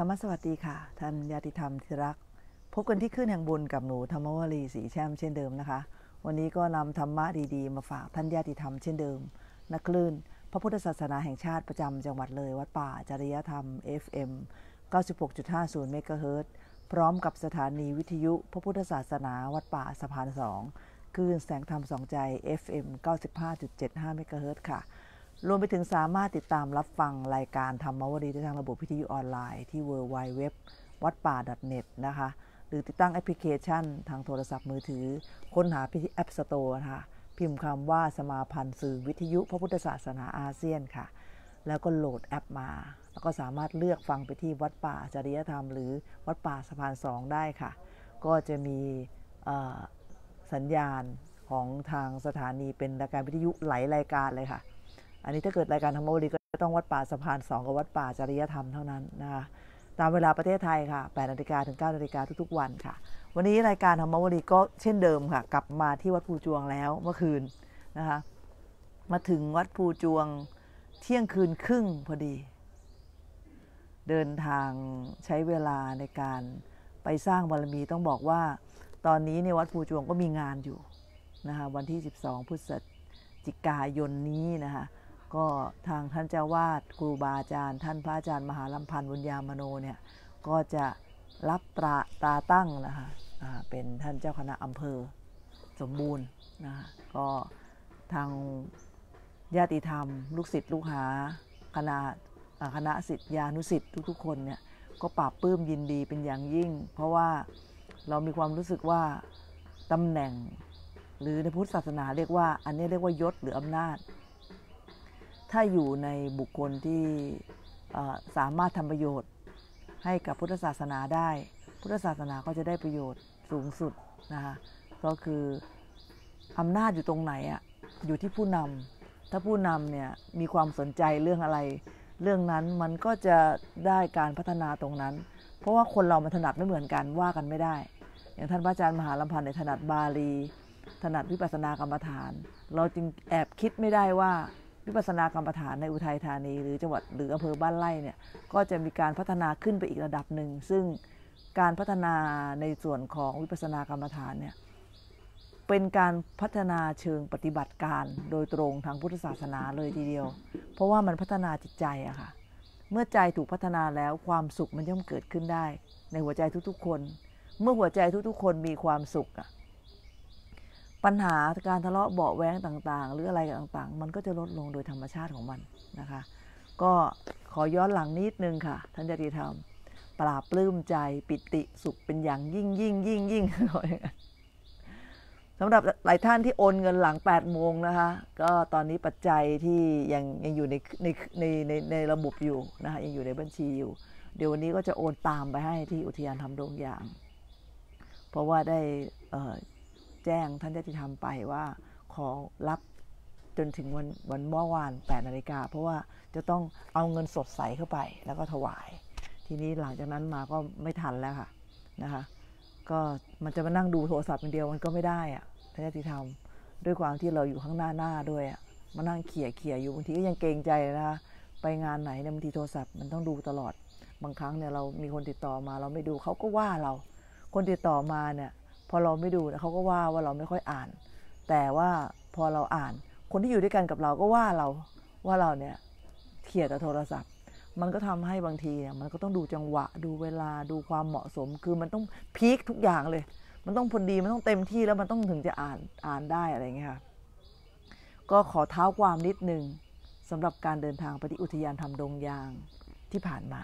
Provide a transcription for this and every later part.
ธรรมสวัสดีค่ะท่านญาติธรรมที่รัก พบกันที่ขึ้นแห่งบุญกับหนูธรรมวลีสีแช่มเช่นเดิมนะคะ วันนี้ก็นำธรรมะดีๆ มาฝากท่านญาติธรรมเช่นเดิม นักคลื่น พระพุทธศาสนาแห่งชาติประจำจังหวัดเลยวัดป่าจริยธรรม FM 96.50เมกะเฮิรตพร้อมกับสถานีวิทยุ พระพุทธศาสนาวัดป่าสะพานสองคลื่นแสงธรรมสองใจ FM 95.75เมกะเฮิรตค่ะ รวมไปถึงสามารถติดตามรับฟังรายการธรรมวดีได้ทางระบบวิทยุออนไลน์ที่ w w w วัดป่า .net นะคะ หรือติดตั้งแอปพลิเคชันทางโทรศัพท์มือถือ ค้นหาที่ App Store นะคะพิมพ์คำว่าสมาพันธ์สื่อวิทยุพระพุทธศาสนาอาเซียนค่ะ แล้วก็โหลดแอปมา แล้วก็สามารถเลือกฟังไปที่วัดป่าจริยธรรม หรือวัดป่าสะพานสองได้ค่ะ ก็จะมีสัญญาณของทางสถานีเป็นรายการวิทยุหลายรายการเลยค่ะ อันนี้ถ้าเกิดรายการธรรมวดีก็ต้องวัดป่าสะพานสองกับวัดป่าจริยธรรมเท่านั้นนะคะตามเวลาประเทศไทยค่ะ8นาฬิกาถึง9นาฬิกาทุกๆวันค่ะ วันนี้รายการธรรมวดีก็เช่นเดิมค่ะ กลับมาที่วัดภูจวงแล้วเมื่อคืนนะคะมาถึงวัดภูจวงเที่ยงคืนครึ่งพอดี เดินทางใช้เวลาในการไปสร้างบารมีต้องบอกว่า ตอนนี้ในวัดภูจวงก็มีงานอยู่นะคะวันที่ 12 พฤศจิกายนนี้นะคะ ก็ทางท่านเจ้าวาดครูบาอาจารย์ ท่านพระอาจารย์มหาลัมพันธ์บุญญามโนเนี่ยก็จะรับตราตาตั้งนะคะเป็นท่านเจ้าคณะอำเภอสมบูรณ์นะคะก็ทางญาติธรรม ลูกศิษย์ลูกหาคณะคณะศิษยานุศิษย์ทุกๆ คนเนี่ยก็ปราบปื้มยินดีเป็นอย่างยิ่ง เพราะว่าเรามีความรู้สึกว่าตำแหน่ง หรือในพุทธศาสนาเรียกว่า อันนี้เรียกว่ายศหรืออำนาจ ถ้าอยู่ในบุคคลที่สามารถทำประโยชน์ให้กับพุทธศาสนาได้ พุทธศาสนาก็จะได้ประโยชน์สูงสุดนะคะก็คืออำนาจอยู่ตรงไหนอะอยู่ที่ผู้นำถ้าผู้นำเนี่ยมีความสนใจเรื่องอะไร เรื่องนั้นมันก็จะได้การพัฒนาตรงนั้น เพราะว่าคนเรามันถนัดไม่เหมือนกันว่ากันไม่ได้ อย่างท่านพระอาจารย์มหาลัมพันธ์ในถนัดบาลี ถนัดวิปัสสนากรรมฐาน เราจึงแอบคิดไม่ได้ว่า วิปัสสนากรรมฐานในอุทัยธานี หรือจังหวัดหรืออำเภอบ้านไร่เนี่ยก็จะมีการพัฒนาขึ้นไปอีกระดับหนึ่ง ซึ่งการพัฒนาในส่วนของวิปัสสนากรรมฐานเนี่ยเป็นการพัฒนาเชิงปฏิบัติการโดยตรงทางพุทธศาสนาเลยทีเดียว เพราะว่ามันพัฒนาจิตใจอะค่ะ เมื่อใจถูกพัฒนาแล้วความสุขมันย่อมเกิดขึ้นได้ ในหัวใจทุกๆคน เมื่อหัวใจทุกๆ คนมีความสุขอะ ปัญหาการทะเลาะเบาแวงต่างๆ หรืออะไรต่างๆ มันก็จะลดลงโดยธรรมชาติของมันนะคะ ก็ขอย้อนหลังนิดนึงค่ะ ท่านจริธรรมปราบปลื้มใจปิติสุขเป็นอย่างยิ่งยิ่งยิ่งยิ่งสำหรับหลายท่านที่โอนเงินหลัง8โมงนะคะ ก็ตอนนี้ปัจจัยที่ยังยังอยู่ในในในในในระบบอยู่นะคะยังอยู่ในบัญชีอยู่ เดี๋ยววันนี้ก็จะโอนตามไปให้ที่อุทยานทำโรงอย่าง เพราะว่าได้ แจ้งท่านได้ทำไปว่าขอรับจนถึงวันวันเมื่อวาน8นาฬิกาเพราะว่าจะต้องเอาเงินสดใสเข้าไป แล้วก็ถวาย ทีนี้หลังจากนั้นมาก็ไม่ทันแล้วค่ะนะคะก็มันจะมานั่งดูโทรศัพท์เป็นเดียวมันก็ไม่ได้อะท่านได้ทำด้วยความที่เราอยู่ข้างหน้าหน้าด้วยอะมานั่งเขี่ยเขี่ยอยู่บางทีก็ยังเกรงใจนะคะไปงานไหนเนี่ยบางทีโทรศัพท์มันต้องดูตลอดบางครั้งเนี่ยเรามีคนติดต่อมาเราไม่ดูเขาก็ว่าเรา คนติดต่อมาเนี่ย พอเราไม่ดูเขาก็ว่าว่าเราไม่ค่อยอ่าน แต่ว่าพอเราอ่าน คนที่อยู่ด้วยกันกับเราก็ว่าเราว่าเราเนี่ยเขียดแต่โทรศัพท์ มันก็ทำให้บางทีเนี่ยมันก็ต้องดูจังหวะดูเวลาดูความเหมาะสม คือมันต้องพีคทุกอย่างเลย มันต้องพอดีมันต้องเต็มที่แล้วมันต้องถึงจะอ่านอ่านได้อะไรเงี้ยค่ะก็ขอเท้าความนิดนึงสำหรับการเดินทางไปที่อุทยานธรรมดงยางที่ผ่านมา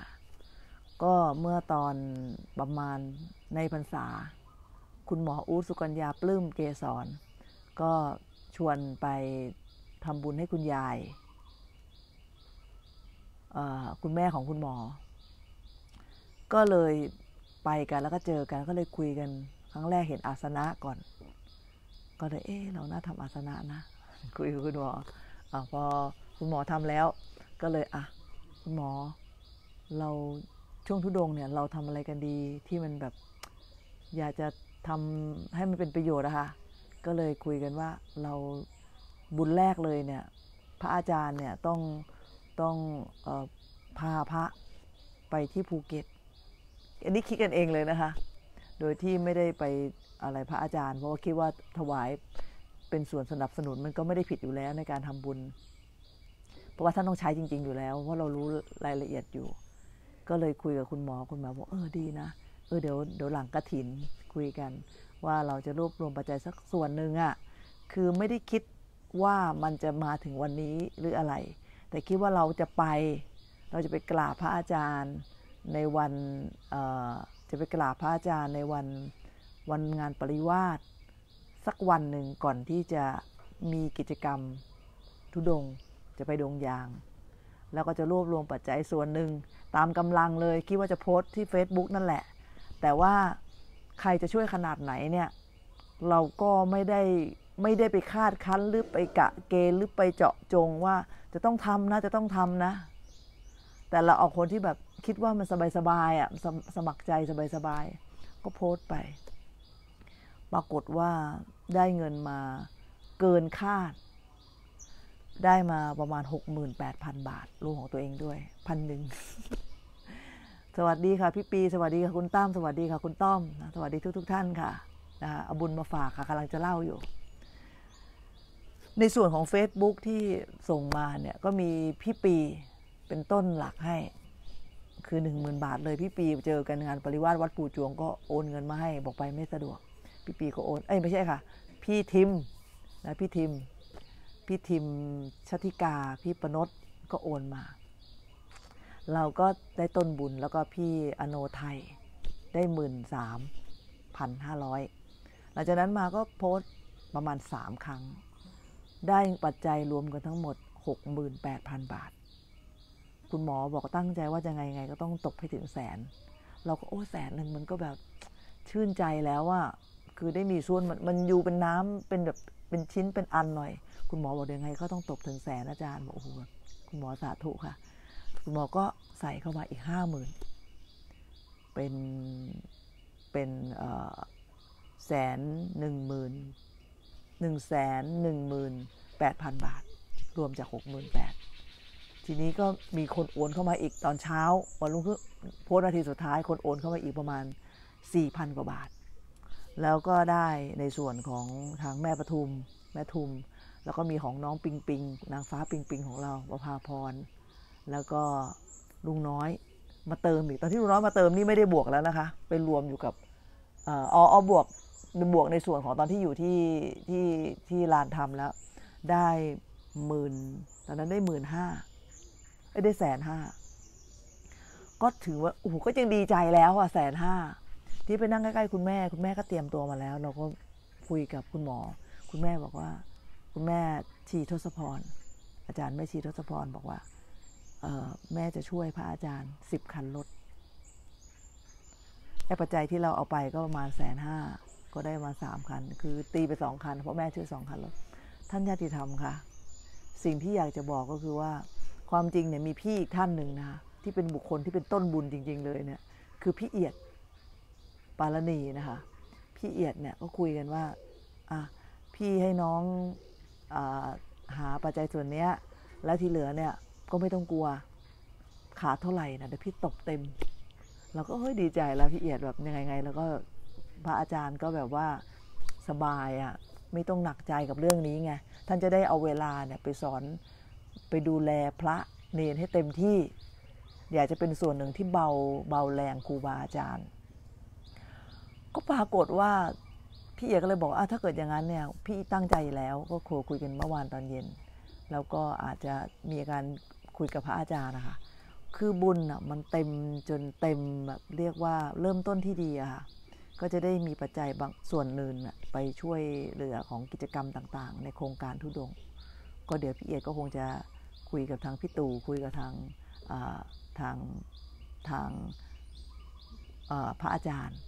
ก็เมื่อตอนประมาณในพรรษา คุณหมออูสุกัญญาปลื้มเกษรก็ชวนไปทำบุญให้คุณยาย คุณแม่ของคุณหมอ ก็เลยไปกันแล้วก็เจอกันก็เลยคุยกัน ครั้งแรกเห็นอาสนะก่อน ก็เลยเออเราน่าทำอาสนะนะ คุยกับคุณหมออพอคุณหมอทำแล้ว ก็เลยอะคุณหมอ เราช่วงทุดงเนี่ยเราทำอะไรกันดีที่มันแบบอยากจะ ทำให้มันเป็นประโยชน์นะคะก็เลยคุยกันว่าเราบุญแรกเลยเนี่ยพระอาจารย์เนี่ยต้องต้องออพาพระไปที่ภูเก็ต อันนี้คิดกันเองเลยนะคะ โดยที่ไม่ได้ไปอะไรพระอาจารย์ เพราะว่าคิดว่าถวายเป็นส่วนสนับสนุนมันก็ไม่ได้ผิดอยู่แล้วในการทำบุญ เพราะว่าท่านต้องใช้จริง ๆ อยู่แล้ว เพราะเรารู้รายละเอียดอยู่ ก็เลยคุยกับคุณหมอคุณหมอบอกเออดีนะเเออเดี๋ยวเดี๋ยวหลังกระถินคุยกัน ว่าเราจะรวบรวมปัจจัยสักส่วนหนึ่งอะ่ะคือไม่ได้คิดว่ามันจะมาถึงวันนี้หรืออะไร แต่คิดว่าเราจะไป เราจะไปกราบพระอาจารย์ในวันจะไปกราบพระอาจารย์ในวันวันงานปริวาสสักวันหนึ่งก่อนที่จะมีกิจกรรมทุดงจะไปดงยาง แล้วก็จะรวบรวมปัจจัยส่วนหนึ่งตามกำลังเลยคิดว่าจะโพสต์ที่ Facebook นั่นแหละ แต่ว่าใครจะช่วยขนาดไหนเนี่ยเราก็ไม่ได้ไม่ได้ไปคาดคั้นหรือไปกะเกณฑ์หรือไปเจาะจงว่าจะต้องทำนะจะต้องทำนะ แต่เราเอาคนที่แบบคิดว่ามันสบายๆอะสสมัครใจสบายๆก็โพสต์ไป ปรากฏว่าได้เงินมาเกินคาด ได้มาประมาณ 68,000 บาทรวมของตัวเองด้วยพันหนึ่ง สวัสดีค่ะพี่ปี สวัสดีค่ะคุณตั้มสวัสดีค่ะคุณต้อมสวัสดีทุกทท่านค่ะนะคะเอาบุญมาฝากค่ะกำลังจะเล่าอยู่ ในส่วนของ Facebook ที่ส่งมาเนี่ยก็มีพี่ปีเป็นต้นหลักให้ คือ 1 0,000 บาทเลยพี่ปีเจอกันงานปริวาสวัดปู่จวงก็โอนเงินมาให้ บอกไปไม่สะดวก พี่ปีก็โอน เอ้ยไม่ใช่ค่ะ พี่ทิมนะพี่ทิม พี่ทิมชติกาพี่ประนตก็โอนมา เราก็ได้ต้นบุญแล้วก็พี่อโนไทยได้หมื่นสามพันห้าร้อยหลังจากนั้นมาก็โพสต์ประมาณสามครั้ง ได้ปัจจัยรวมกันทั้งหมด 68,000 บาท คุณหมอบอกตั้งใจว่าจะไงไงก็ต้องตกให้ถึงแสน เราก็โอ้แสนหนึ่งมันก็แบบชื่นใจแล้วว่าคือได้มีส่วนมันมันอยู่เป็นน้ำเป็นแบบเป็นชิ้นเป็นอันหน่อย คุณหมอบอกยังไงก็ต้องตกถึงแสนอาจารย์บอกโอ้โหคุณหมอสาธุค่ะ คุณหมอก็ใส่เข้ามาอีกห้าหมื่นเป็นเป็นแสนหนึ่งหมื่นหนึ่งแสนหนึ่งหมื่นแปดพันบาท รวมจากหกหมื่นแปดทีนี้ก็มีคนโอนเข้ามาอีกตอนเช้าวันรุ่งขึ้นโพสนาทีสุดท้ายคนโอนเข้ามาอีกประมาณสี่พันกว่าบาท แล้วก็ได้ในส่วนของทางแม่ปทุมแม่ทุม แล้วก็มีของน้องปิงปิง นางฟ้าปิงปิงของเราประภาพร แล้วก็ลุงน้อยมาเติมอีก ตอนที่ลุงน้อยมาเติมนี่ไม่ได้บวกแล้วนะคะเป็นรวมอยู่กับอ๋ออ๋อบวกบวกในส่วนของตอนที่อยู่ที่ที่ที่ลานทำแล้ว ได้หมื่นตอนนั้นได้หมื่นห้าได้แสนห้าก็ถือว่าโอ้โหก็ยังดีใจแล้วอะแสนห้าที่ไปนั่งใกล้ๆคุณแม่ คุณแม่ก็เตรียมตัวมาแล้ว เราก็คุยกับคุณหมอ คุณแม่บอกว่า คุณแม่ชีทศพร อาจารย์แม่ชีทศพรบอกว่า แม่จะช่วยพระอาจารย์สิบคันรถไอ้ปัจจัยที่เราเอาไปก็ประมาณแสนห้าก็ได้มาสามคัน คือตีไปสองคัน เพราะแม่ช่วยสองคันรถท่านญาติธรรมค่ะ สิ่งที่อยากจะบอกก็คือว่า ความจริงเนี่ยมีพี่อีกท่านหนึ่งนะคะที่เป็นบุคคลที่เป็นต้นบุญจริง ๆ เลยเนี่ย คือพี่เอียดปารณีนะคะ พี่เอียดเนี่ยก็คุยกันว่าอะพี่ให้น้องอหาปัจจัยส่วนเนี้ย แล้วที่เหลือเนี่ย ก็ไม่ต้องกลัวขาเท่าไหร่นะเดี๋ยวพี่ตบเต็มเราก็เฮ้ยดีใจแล้วพี่เอียดแบบยังไงไง แล้วก็พระอาจารย์ก็แบบว่าสบายอะ่ะไม่ต้องหนักใจกับเรื่องนี้ไงท่านจะได้เอาเวลาเนี่ยไปสอนไปดูแลพระเนรให้เต็มที่ อยากจะเป็นส่วนหนึ่งที่เบาเบาแรงครูบาอาจารย์ ก็ปรากฏว่าพี่เอกก็เลยบอกอะถ้าเกิดอย่างนั้นเนี่ยพี่ตั้งใจแล้วก็โคคุยกันเมื่อวานตอนเย็น แล้วก็อาจจะมีการ คุยกับพระอาจารย์นะคะ คือบุญอะมันเต็มจนเต็มแบบเรียกว่าเริ่มต้นที่ดีอะค่ะ ก็จะได้มีปัจจัยบางส่วนหนึ่งไปช่วยเหลือของกิจกรรมต่างๆ ในโครงการทุดง ก็เดี๋ยวพี่เอกก็คงจะคุยกับทางพี่ตู่คุยกับทางทางทางพระอาจารย์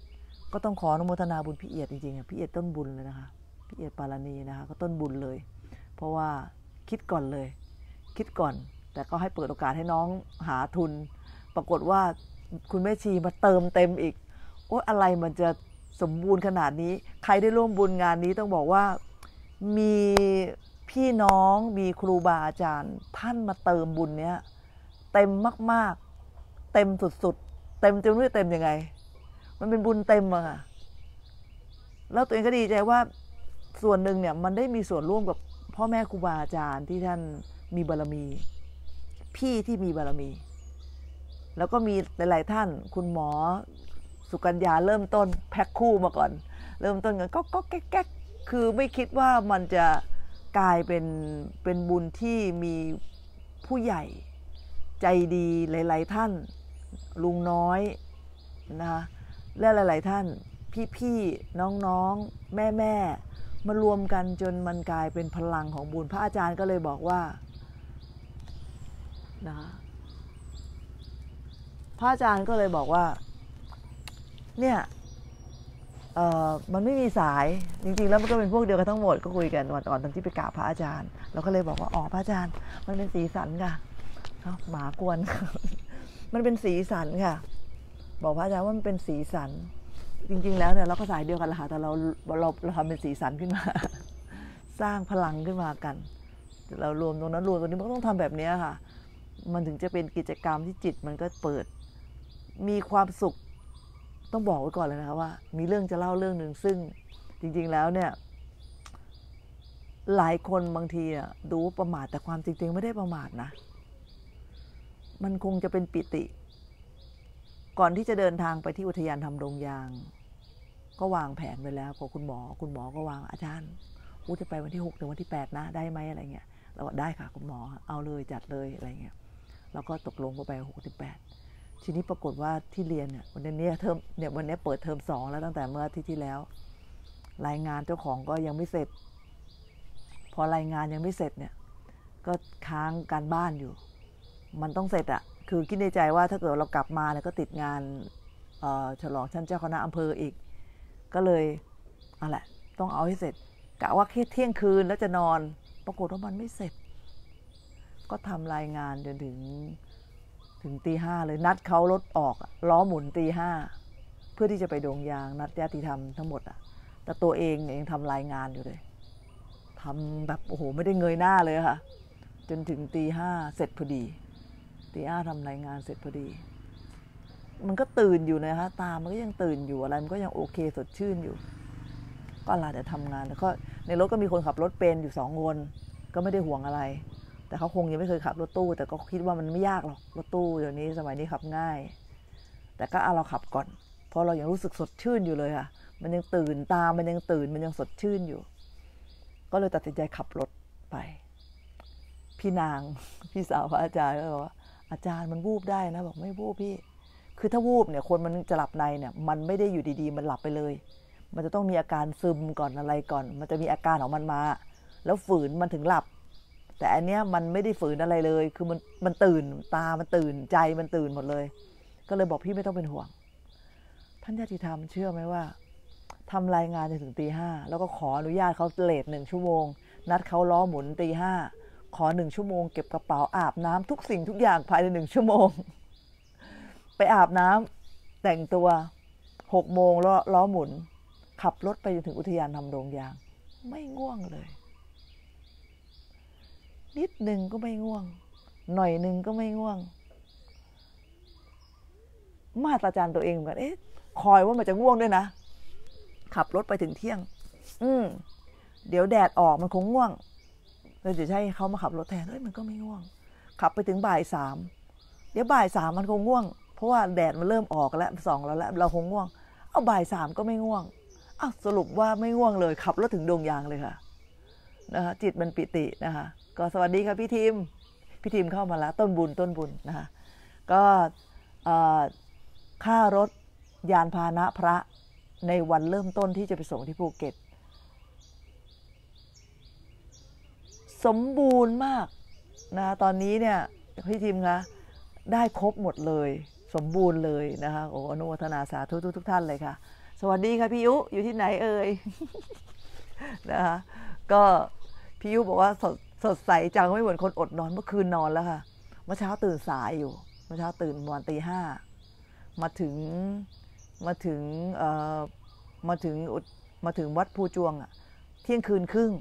ก็ต้องขออนุโมทนาบุญพี่เอียดจริงๆพี่เอียดต้นบุญเลยนะคะพี่เอียดปารณีนะคะก็ต้นบุญเลย เพราะว่าคิดก่อนเลย คิดก่อน แต่ก็ให้เปิดโอกาสให้น้องหาทุน ปรากฏว่าคุณแม่ชีมาเติมเต็มอีก โอ้อะไรมันจะสมบูรณ์ขนาดนี้ ใครได้ร่วมบุญงานนี้ต้องบอกว่ามีพี่น้องมีครูบาอาจารย์ ท่านมาเติมบุญเนี้ยเต็มมาก ๆ เต็มสุดๆ เต็มจนไม่เต็มยังไง มันเป็นบุญเต็มอะค่ะแล้วตัวเองก็ดีใจว่าส่วนหนึ่งเนี่ยมันได้มีส่วนร่วมกับพ่อแม่ครูบาอาจารย์ที่ท่านมีบารมี พี่ที่มีบารมี แล้วก็มีหลาย ๆ ท่านคุณหมอสุกัญญาเริ่มต้นแพ็คคู่มาก่อน เริ่มต้นกันก็ก็แก๊กคือไม่คิดว่ามันจะกลายเป็นเป็นบุญที่มีผู้ใหญ่ใจดีหลาย ๆ ท่าน ลุงน้อยนะคะและหลาย ๆ ท่าน พี่ๆน้องๆ แม่ๆมารวมกันจนมันกลายเป็นพลังของบุญพระอาจารย์ก็เลยบอกว่า นะคะพระอาจารย์ก็เลยบอกว่า เนี่ยเอ่อมันไม่มีสายจริงๆ แล้วมันก็เป็นพวกเดียวกันทั้งหมดก็คุยกันวันก่อนตอนที่ไปกราบพระอาจารย์เราก็เลยบอกว่าอ๋อพระอาจารย์ มันเป็นสีสันค่ะหมากวนมันเป็นสีสันค่ะ บอกพระอาจารย์ว่ามันเป็นสีสัน จริง ๆ แล้วเนี่ยเราก็สายเดียวกันละค่ะแต่เราเราเราทำเป็นสีสันขึ้นมา สร้างพลังขึ้นมากัน เรารวมตรงนั้นรวมตรงนี้มันก็ต้องทำแบบนี้ค่ะ มันถึงจะเป็นกิจกรรมที่จิตมันก็เปิด มีความสุขต้องบอกไว้ก่อนเลยนะคะว่า มีเรื่องจะเล่าเรื่องหนึ่งซึ่งจริงๆแล้วเนี่ย หลายคนบางทีอะดูประมาทแต่ความจริงๆไม่ได้ประมาทนะ มันคงจะเป็นปิติ ก่อนที่จะเดินทางไปที่อุทยานทำดงยาง ก็วางแผนไว้แล้วกับคุณหมอ คุณหมอก็วางอาจารย์อูจะไปวันที่หกถึงวันที่แปดนะได้ไหมอะไรเงี้ยเราก็ได้ค่ะคุณหมอเอาเลยจัดเลยอะไรเงี้ย เราก็ตกลงกันไปหกถึงแปดทีนี้ปรากฏว่าที่เรียนเนี่ยวันนี้เทอมเนี่ยวันนี้เปิดเทอมสองแล้วตั้งแต่เมื่ออาทิตย์ที่แล้ว รายงานเจ้าของก็ยังไม่เสร็จ พอรายงานยังไม่เสร็จเนี่ยก็ค้างการบ้านอยู่ มันต้องเสร็จอะคือคิดในใจว่าถ้าเกิดเรากลับมาเนี่ยก็ติดงานฉลองชั้นเจ้าคณะอำเภออีก ก็เลยเอาแหละต้องเอาให้เสร็จกะว่าแค่เที่ยงคืนแล้วจะนอน ปรากฏว่ามันไม่เสร็จ ก็ทำรายงานจนถึงถึงตีห้าเลยนัดเขารถออกล้อหมุนตีห้าเพื่อที่จะไปโดงยางนัดญาติธรรมทั้งหมดอะแต่ตัวเองเนี่ยยังทำรายงานอยู่เลยทำแบบโอ้โหไม่ได้เงยหน้าเลยค่ะ จนถึงตีห้าเสร็จพอดีตีห้าทำรายงานเสร็จพอดี มันก็ตื่นอยู่นะคะตามันก็ยังตื่นอยู่อะไรมันก็ยังโอเคสดชื่นอยู่ ก็ลาแต่ทำงานแล้วก็ในรถก็มีคนขับรถเป็นอยู่สองคนก็ไม่ได้ห่วงอะไร แต่เขาคงยังไม่เคยขับรถตู้ แต่ก็คิดว่ามันไม่ยากหรอกรถตู้เดี๋ยวนี้สมัยนี้ขับง่าย แต่ก็เอาเราขับก่อน เพราะเรายังรู้สึกสดชื่นอยู่เลยค่ะ มันยังตื่นตามันยังตื่นมันยังสดชื่นอยู่ ก็เลยตัดสินใจขับรถไป พี่นางพี่สาวพระอาจารย์ก็บอกว่าอาจารย์มันวูบได้นะ บอกไม่วูบพี่ คือถ้าวูบเนี่ยคนมันจะหลับในเนี่ย มันไม่ได้อยู่ดีๆ มันหลับไปเลย มันจะต้องมีอาการซึมก่อนอะไรก่อน มันจะมีอาการของมันมา แล้วฝืนมันถึงหลับ แต่อันเนี้ยมันไม่ได้ฝืนอะไรเลย คือมันมันตื่นตา มันตื่นใจมันตื่นหมดเลย ก็เลยบอกพี่ไม่ต้องเป็นห่วง ท่านญาติธรรมเชื่อไหมว่าทำรายงานจนถึงตีห้าแล้วก็ขออนุญาตเขาเลทหนึ่งชั่วโมง นัดเขาล้อหมุนตีห้าขอหนึ่งชั่วโมงเก็บกระเป๋าอาบน้ำทุกสิ่งทุกอย่างภายในหนึ่งชั่วโมง ไปอาบน้ำแต่งตัวหกโมงล้อล้อหมุน ขับรถไปจนถึงอุทยานทำโดงยาง ไม่ง่วงเลย นิดหนึ่งก็ไม่ง่วง หน่อยหนึ่งก็ไม่ง่วง มาตรจารย์ตัวเองเหมือนเอ๊ะคอยว่ามันจะง่วงด้วยนะ ขับรถไปถึงเที่ยง อืมเดี๋ยวแดดออกมันคงง่วงเลยเดี๋ยวจะให้เขามาขับรถแทนเอ้ยมันก็ไม่ง่วง ขับไปถึงบ่ายสามเดี๋ยวบ่ายสามมันคงง่วง เพราะว่าแดดมันเริ่มออกแล้วสองแล้วแล้วเราคงง่วง เอาบ่ายสามก็ไม่ง่วงอ้าวสรุปว่าไม่ง่วงเลย ขับรถถึงดวงยางเลยค่ะนะคะจิตมันปิตินะคะ ก็สวัสดีค่ะพี่ทีม พี่ทีมเข้ามาแล้วต้นบุญต้นบุญนะคะก็ค่ารถยานพาหนะพระในวันเริ่มต้นที่จะไปส่งที่ภูเก็ต สมบูรณ์มากนะตอนนี้เนี่ยพี่ทีมคะได้ครบหมดเลยสมบูรณ์เลยนะคะโอ้อนุโมทนาสาธุทุกทุกท่านเลยค่ะ สวัสดีค่ะพี่ยุอยู่ที่ไหนเอ่ยนะคะก็พี่ยุบอกว่า สดสใสจังไม่เหมือนคนอดนอนเมื่อคืนนอนแล้วค่ะเมื่อเช้าตื่นสายอยู่เมื่อเช้าตื่นประมาณตีห้ามาถึงมาถึงเอ่อมาถึงมาถึงวัดภูจวงอะเที่ยงคืนครึ่ง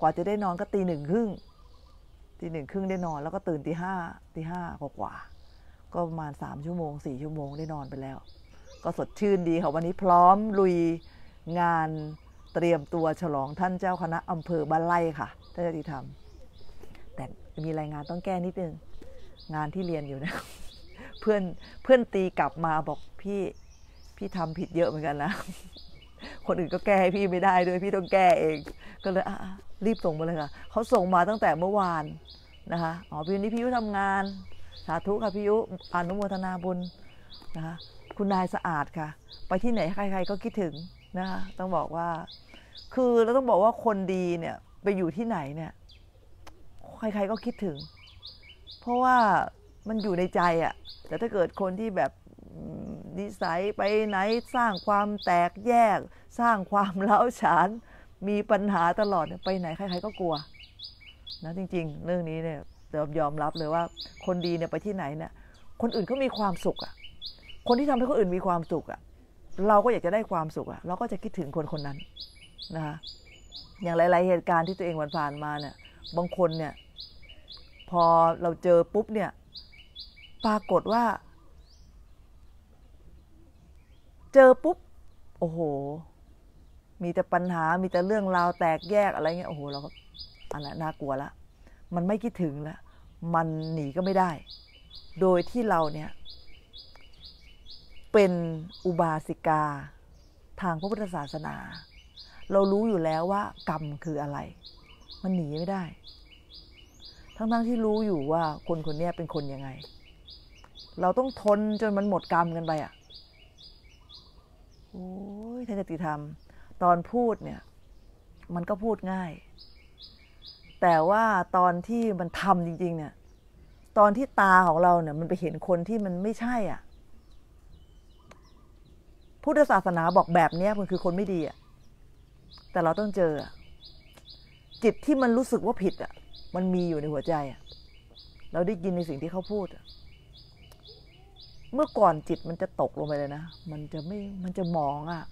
กว่าจะได้นอนก็ตีหนึ่งครึ่งตีหนึ่งครึ่งได้นอนแล้วก็ตื่นตีห้าตีห้ากว่าก็ประมาณสามชั่วโมงสี่ชั่วโมงได้นอนไปแล้ว ก็สดชื่นดีค่ะวันนี้พร้อมลุยงานเตรียมตัวฉลองท่านเจ้าคณะอำเภอบ้านไร่ค่ะ ท่าจะติธรรมแต่มีรายงานต้องแก้นิดนึงงานที่เรียนอยู่นะเพื่อนเพื่อนตีกลับมาบอกพี่พี่ทำผิดเยอะเหมือนกันนะคนอื่นก็แก้ให้พี่ไม่ได้ด้วยพี่ต้องแก้เอง ก็เลยรีบส่งมาเลยค่ะเขาส่งมาตั้งแต่เมื่อวานนะคะอ๋อพี่นี้พี่ยุทำงาน สาธุค่ะพี่ยุอนุโมทนาบุญนะคะคุณนายสะอาดค่ะ ไปที่ไหนใครๆก็คิดถึงนะคะต้องบอกว่า คือเราต้องบอกว่าคนดีเนี่ย ไปอยู่ที่ไหนเนี่ยใครๆก็คิดถึง เพราะว่ามันอยู่ในใจอะแต่ถ้าเกิดคนที่แบบนิสัยไปไหนสร้างความแตกแยก สร้างความเล้าฉาน มีปัญหาตลอดไปไหนใครๆก็กลัวนะจริง ๆ เรื่องนี้เนี่ยยอมรับเลยว่า คนดีเนี่ยไปที่ไหนเนี่ยคนอื่นก็มีความสุขอะคนที่ทำให้คนอื่นมีความสุขอะเราก็อยากจะได้ความสุขอะเราก็จะคิดถึงคนคนนั้นนะคะ อย่างหลาย ๆ เหตุการณ์ที่ตัวเองผ่านมาเนี่ยบางคนเนี่ยพอเราเจอปุ๊บเนี่ยปรากฏว่า เจอปุ๊บโอ้โห มีแต่ปัญหามีแต่เรื่องราวแตกแยกอะไรเงี้ยโอ้โหเราก็อันนั้นน่ากลัวละมันไม่คิดถึงละมันหนีก็ไม่ได้ โดยที่เราเนี่ยเป็นอุบาสิกาทางพระพุทธศาสนา เรารู้อยู่แล้วว่ากรรมคืออะไร มันหนีไม่ได้ ทั้งๆที่รู้อยู่ว่าคนคนนี้เป็นคนยังไง เราต้องทนจนมันหมดกรรมกันไปอะโอ้ยท่านจติธรรม ตอนพูดเนี่ย มันก็พูดง่าย แต่ว่าตอนที่มันทำจริง ๆ เนี่ย ตอนที่ตาของเราเนี่ย มันไปเห็นคนที่มันไม่ใช่อะพุทธศาสนาบอกแบบนี้มันคือคนไม่ดีอะ แต่เราต้องเจอ จิตที่มันรู้สึกว่าผิดอะ มันมีอยู่ในหัวใจอะเราได้ยินในสิ่งที่เขาพูดอะเมื่อก่อนจิตมันจะตกลงไปเลยนะ มันจะไม่ มันจะมองอะ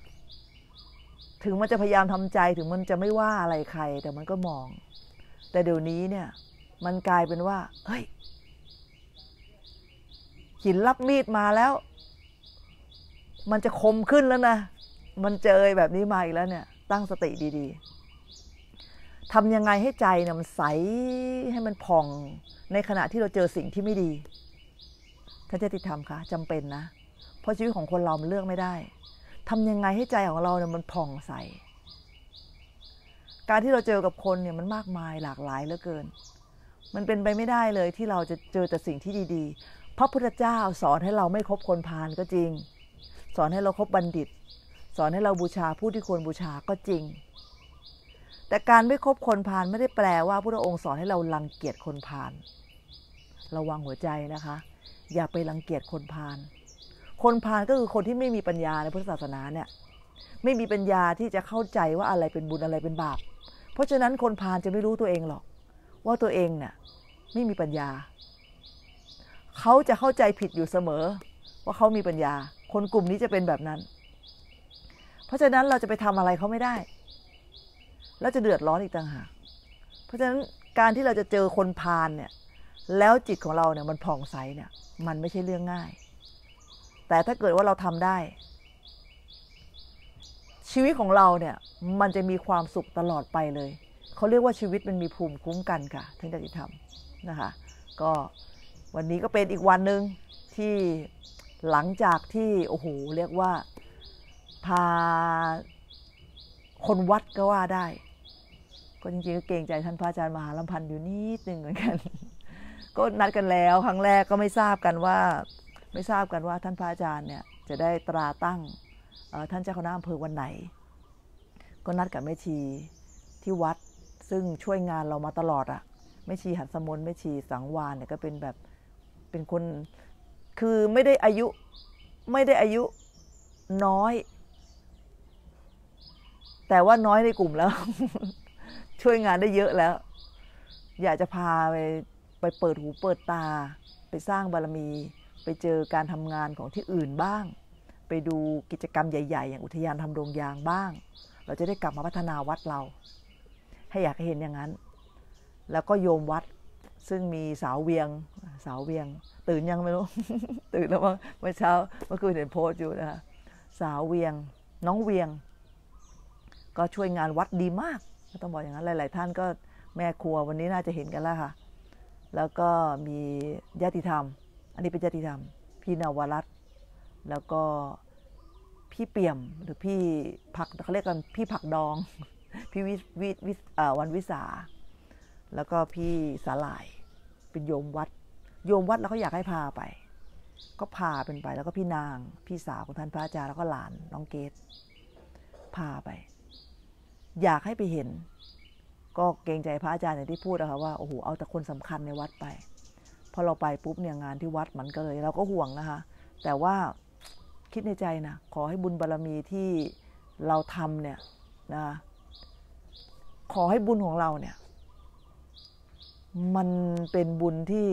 ถึงมันจะพยายามทำใจถึงมันจะไม่ว่าอะไรใคร แต่มันก็มอง แต่เดี๋ยวนี้เนี่ย มันกลายเป็นว่า เฮ้ย หินรับมีดมาแล้ว มันจะคมขึ้นแล้วนะ มันเจอแบบนี้มาอีกแล้วเนี่ย ตั้งสติดีๆทำยังไงให้ใจเนี่ยมันใสให้มันผ่องในขณะที่เราเจอสิ่งที่ไม่ดีท่านจะติดธรรมคะจำเป็นนะ เพราะชีวิตของคนเรามันเลือกไม่ได้ทำยังไงให้ใจของเราเนี่ยมันผ่องใส การที่เราเจอกับคนเนี่ยมันมากมายหลากหลายเหลือเกิน มันเป็นไปไม่ได้เลยที่เราจะเจอแต่สิ่งที่ดีๆ พระพุทธเจ้าสอนให้เราไม่คบคนพาลก็จริง สอนให้เราครบบัณฑิต สอนให้เราบูชาผู้ที่ควรบูชาก็จริง แต่การไม่คบคนพาลไม่ได้แปลว่าพระองค์สอนให้เราลังเกียจคนพาลระวังหัวใจนะคะ อย่าไปรังเกียจคนพาลคนพาลก็คือคนที่ไม่มีปัญญาในพุทธศาสนาเนี่ยไม่มีปัญญาที่จะเข้าใจว่าอะไรเป็นบุญอะไรเป็นบาป เพราะฉะนั้นคนพาลจะไม่รู้ตัวเองหรอก ว่าตัวเองเนี่ยไม่มีปัญญา เขาจะเข้าใจผิดอยู่เสมอ ว่าเขามีปัญญา คนกลุ่มนี้จะเป็นแบบนั้น เพราะฉะนั้นเราจะไปทำอะไรเขาไม่ได้ แล้วจะเดือดร้อนอีกต่างหากเพราะฉะนั้นการที่เราจะเจอคนพาลเนี่ยแล้วจิตของเราเนี่ยมันผ่องใสเนี่ยมันไม่ใช่เรื่องง่าย แต่ถ้าเกิดว่าเราทำได้ ชีวิตของเราเนี่ยมันจะมีความสุขตลอดไปเลยเขาเรียกว่าชีวิตมันมีภูมิคุ้มกันค่ะท่านจติธรรมนะคะก็วันนี้ก็เป็นอีกวันหนึ่งที่หลังจากที่โอ้โหเรียกว่า พาคนวัดก็ว่าได้ ก็จริงๆก็เก่งใจท่านพระอาจารย์มหาลำพันธ์อยู่นิดนึงเหมือนกัน ก็นัดกันแล้วครั้งแรกก็ไม่ทราบกันว่า ไม่ทราบกันว่าท่านพระอาจารย์เนี่ยจะได้ตราตั้งท่านเจ้าคณะอำเภอวันไหน ก็นัดกับแม่ชีที่วัดซึ่งช่วยงานเรามาตลอดอะแม่ชีหัดสมนแม่ชีสังวานเนี่ยก็เป็นแบบเป็นคนคือไม่ได้อายุไม่ได้อายุน้อย แต่ว่าน้อยในกลุ่มแล้ว ช่วยงานได้เยอะแล้ว อยากจะพาไปไปเปิดหูเปิดตา ไปสร้างบารมี ไปเจอการทำงานของที่อื่นบ้าง ไปดูกิจกรรมใหญ่ ๆ อย่างอุทยานทำโรงยางบ้าง เราจะได้กลับมาพัฒนาวัดเรา ให้อยากเห็นอย่างนั้น แล้วก็โยมวัดซึ่งมีสาวเวียงสาวเวียง ตื่นยังไม่รู้ ตื่นแล้วมั้งเมื่อเช้าเมื่อคืนเห็นโพสต์อยู่นะคะสาวเวียง น้องเวียง ก็ช่วยงานวัดดีมากต้องบอกอย่างนั้นหลาย ๆ ท่านก็แม่ครัววันนี้น่าจะเห็นกันแล้วค่ะ แล้วก็มีญาติธรรม อันนี้เป็นญาติธรรม พี่นวรัตน์แล้วก็พี่เปี่ยมหรือพี่ผักเขาเรียกกันพี่ผักดอง พี่วิวิวิวันวิสา แล้วก็พี่สาหร่าย เป็นโยมวัด โยมวัดแล้วเขาอยากให้พาไป ก็พาเป็นไปแล้วก็พี่นาง พี่สาวของท่านพระอาจารย์แล้วก็หลานน้องเกดพาไป อยากให้ไปเห็น ก็เกรงใจพระอาจารย์อย่างที่พูดอะคะว่าโอ้โหเอาแต่คนสำคัญในวัดไปพอเราไปปุ๊บเนี่ยงานที่วัดมันก็เลย เราก็ห่วงนะคะ แต่ว่าคิดในใจนะขอให้บุญบารรมีที่เราทำเนี่ยนะขอให้บุญของเราเนี่ย มันเป็นบุญที่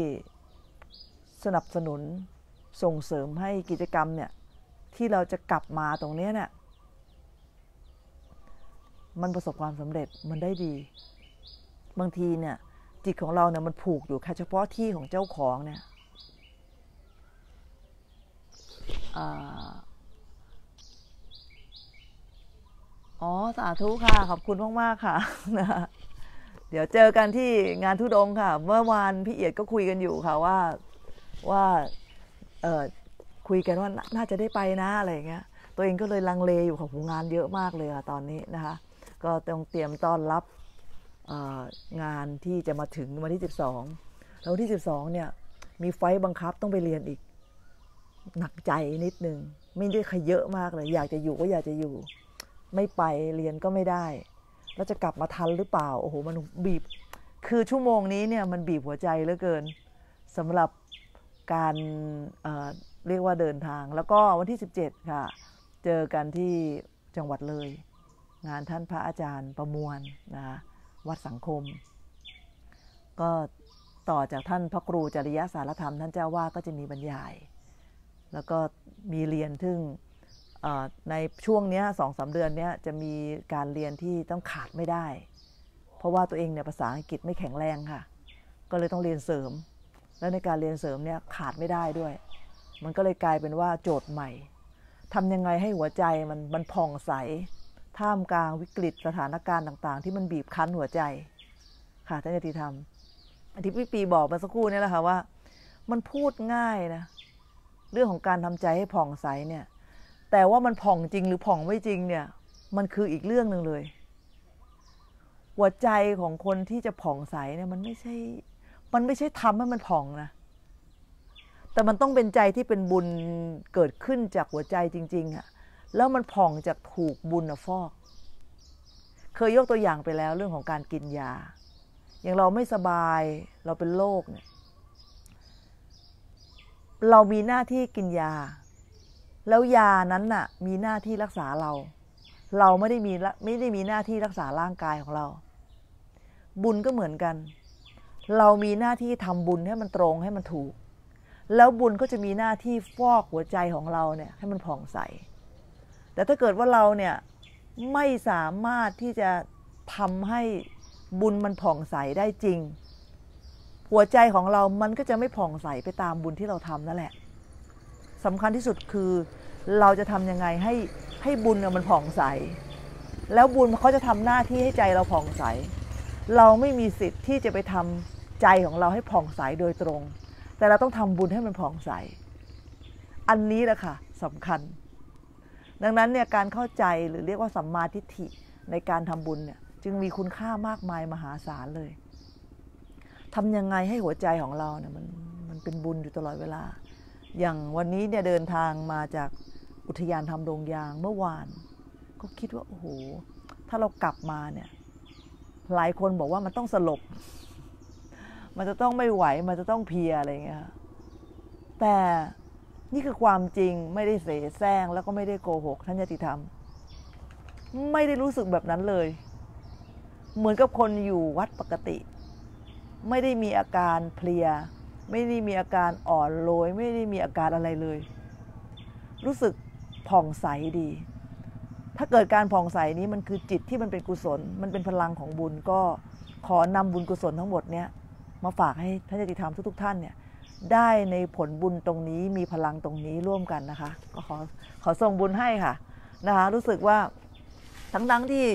สนับสนุนส่งเสริมให้กิจกรรมเนี่ย ที่เราจะกลับมาตรงนี้เนี่ย มันประสบความสำเร็จมันได้ดี บางทีเนี่ย จิตของเราเนี่ยมันผูกอยู่แค่เฉพาะที่ของเจ้าของเนี่ยอ๋อ สาธุค่ะ ขอบคุณมาก ๆ ค่ะนะเดี๋ยวเจอกันที่งานทุดงค่ะ เมื่อวานพี่เอียดก็คุยกันอยู่ค่ะว่าว่าเออคุยกันว่าน่าจะได้ไปนะอะไรเงี้ย ตัวเองก็เลยลังเลอยู่ค่ะงานเยอะมากเลยค่ะตอนนี้นะคะ ก็ต้องเตรียมต้อนรับงานที่จะมาถึงวันที่ 12 แล้ววันที่ 12 เนี่ย มีไฟบังคับต้องไปเรียนอีก หนักใจนิดนึง ไม่ได้ขยเยอะมากเลย อยากจะอยู่ก็อยากจะอยู่ ไม่ไปเรียนก็ไม่ได้ แล้วจะกลับมาทันหรือเปล่า โอ้โห มันบีบ คือชั่วโมงนี้เนี่ยมันบีบหัวใจเหลือเกินสำหรับการเเรียกว่าเดินทาง แล้วก็วันที่ 17 ค่ะ เจอกันที่จังหวัดเลย งานท่านพระอาจารย์ประมวลนะคะวัดสังคม ก็ต่อจากท่านพระครูจริยสารธรรม ท่านเจ้าว่าก็จะมีบรรยาย แล้วก็มีเรียนทึ่งในช่วงนี้สองสาเดือนนี้จะมีการเรียนที่ต้องขาดไม่ได้ เพราะว่าตัวเองเนี่ยภาษาอังกฤษไม่แข็งแรงค่ะ ก็เลยต้องเรียนเสริม แล้วในการเรียนเสริมเนี่ยขาดไม่ได้ด้วย มันก็เลยกลายเป็นว่าโจทย์ใหม่ทำยังไงให้หัวใจมันมันผ่องใส ท่ามกลางวิกฤตสถานการณ์ต่าง ๆ ที่มันบีบคั้นหัวใจ ค่ะท่านยติธรรมอที่พี่ปีบอกมาสักครู่นี่แหละค่ะว่า มันพูดง่ายนะ เรื่องของการทำใจให้ผ่องใสเนี่ย แต่ว่ามันผ่องจริงหรือผ่องไม่จริงเนี่ย มันคืออีกเรื่องหนึ่งเลย หัวใจของคนที่จะผ่องใสเนี่ยมันไม่ใช่ มันไม่ใช่ทำให้มันผ่องนะแต่มันต้องเป็นใจที่เป็นบุญเกิดขึ้นจากหัวใจจริง ๆอะ แล้วมันผ่องจากถูกบุญฟอก เคยยกตัวอย่างไปแล้วเรื่องของการกินยา อย่างเราไม่สบายเราเป็นโรคเนี่ยเรามีหน้าที่กินยา แล้วยานั้นน่ะมีหน้าที่รักษาเรา เราไม่ได้มีไม่ได้มีหน้าที่รักษาร่างกายของเรา บุญก็เหมือนกัน เรามีหน้าที่ทำบุญให้มันตรงให้มันถูก แล้วบุญก็จะมีหน้าที่ฟอกหัวใจของเราเนี่ยให้มันผ่องใส แต่ถ้าเกิดว่าเราเนี่ยไม่สามารถที่จะทำให้บุญมันผ่องใสได้จริง หัวใจของเรามันก็จะไม่ผ่องใสไปตามบุญที่เราทำนั่นแหละสำคัญที่สุดคือเราจะทำยังไงให้ให้บุญมันผ่องใส แล้วบุญเขาจะทำหน้าที่ให้ใจเราผ่องใส เราไม่มีสิทธิ์ที่จะไปทำใจของเราให้ผ่องใสโดยตรง แต่เราต้องทำบุญให้มันผ่องใส อันนี้แหละค่ะสำคัญ ดังนั้นเนี่ยการเข้าใจหรือเรียกว่าสัมมาทิฏฐิในการทำบุญเนี่ยจึงมีคุณค่ามากมายมหาศาลเลยทำยังไงให้หัวใจของเราเนี่ยมันมันเป็นบุญอยู่ตลอดเวลา อย่างวันนี้เนี่ยเดินทางมาจากอุทยานทำโรงยางเมื่อวาน ก็คิดว่าโอ้โหถ้าเรากลับมาเนี่ยหลายคนบอกว่ามันต้องสลบ มันจะต้องไม่ไหว มันจะต้องเพียอะไรเงี้ยแต่ นี่คือความจริงไม่ได้เสแสร้งแล้วก็ไม่ได้โกหกท่านยติธรรม ไม่ได้รู้สึกแบบนั้นเลย เหมือนกับคนอยู่วัดปกติ ไม่ได้มีอาการเพลีย ไม่ได้มีอาการอ่อนโรยไม่ได้มีอาการอะไรเลย รู้สึกผ่องใสดี ถ้าเกิดการผ่องใสนี้มันคือจิตที่มันเป็นกุศล มันเป็นพลังของบุญก็ขอนำบุญกุศลทั้งหมดเนี้ยมาฝากให้ท่านยติธรรมทุกๆท่านเนี่ย ได้ในผลบุญตรงนี้มีพลังตรงนี้ร่วมกันนะคะก็ขอขอส่งบุญให้ค่ะนะคะรู้สึกว่าทั้งทั้งที่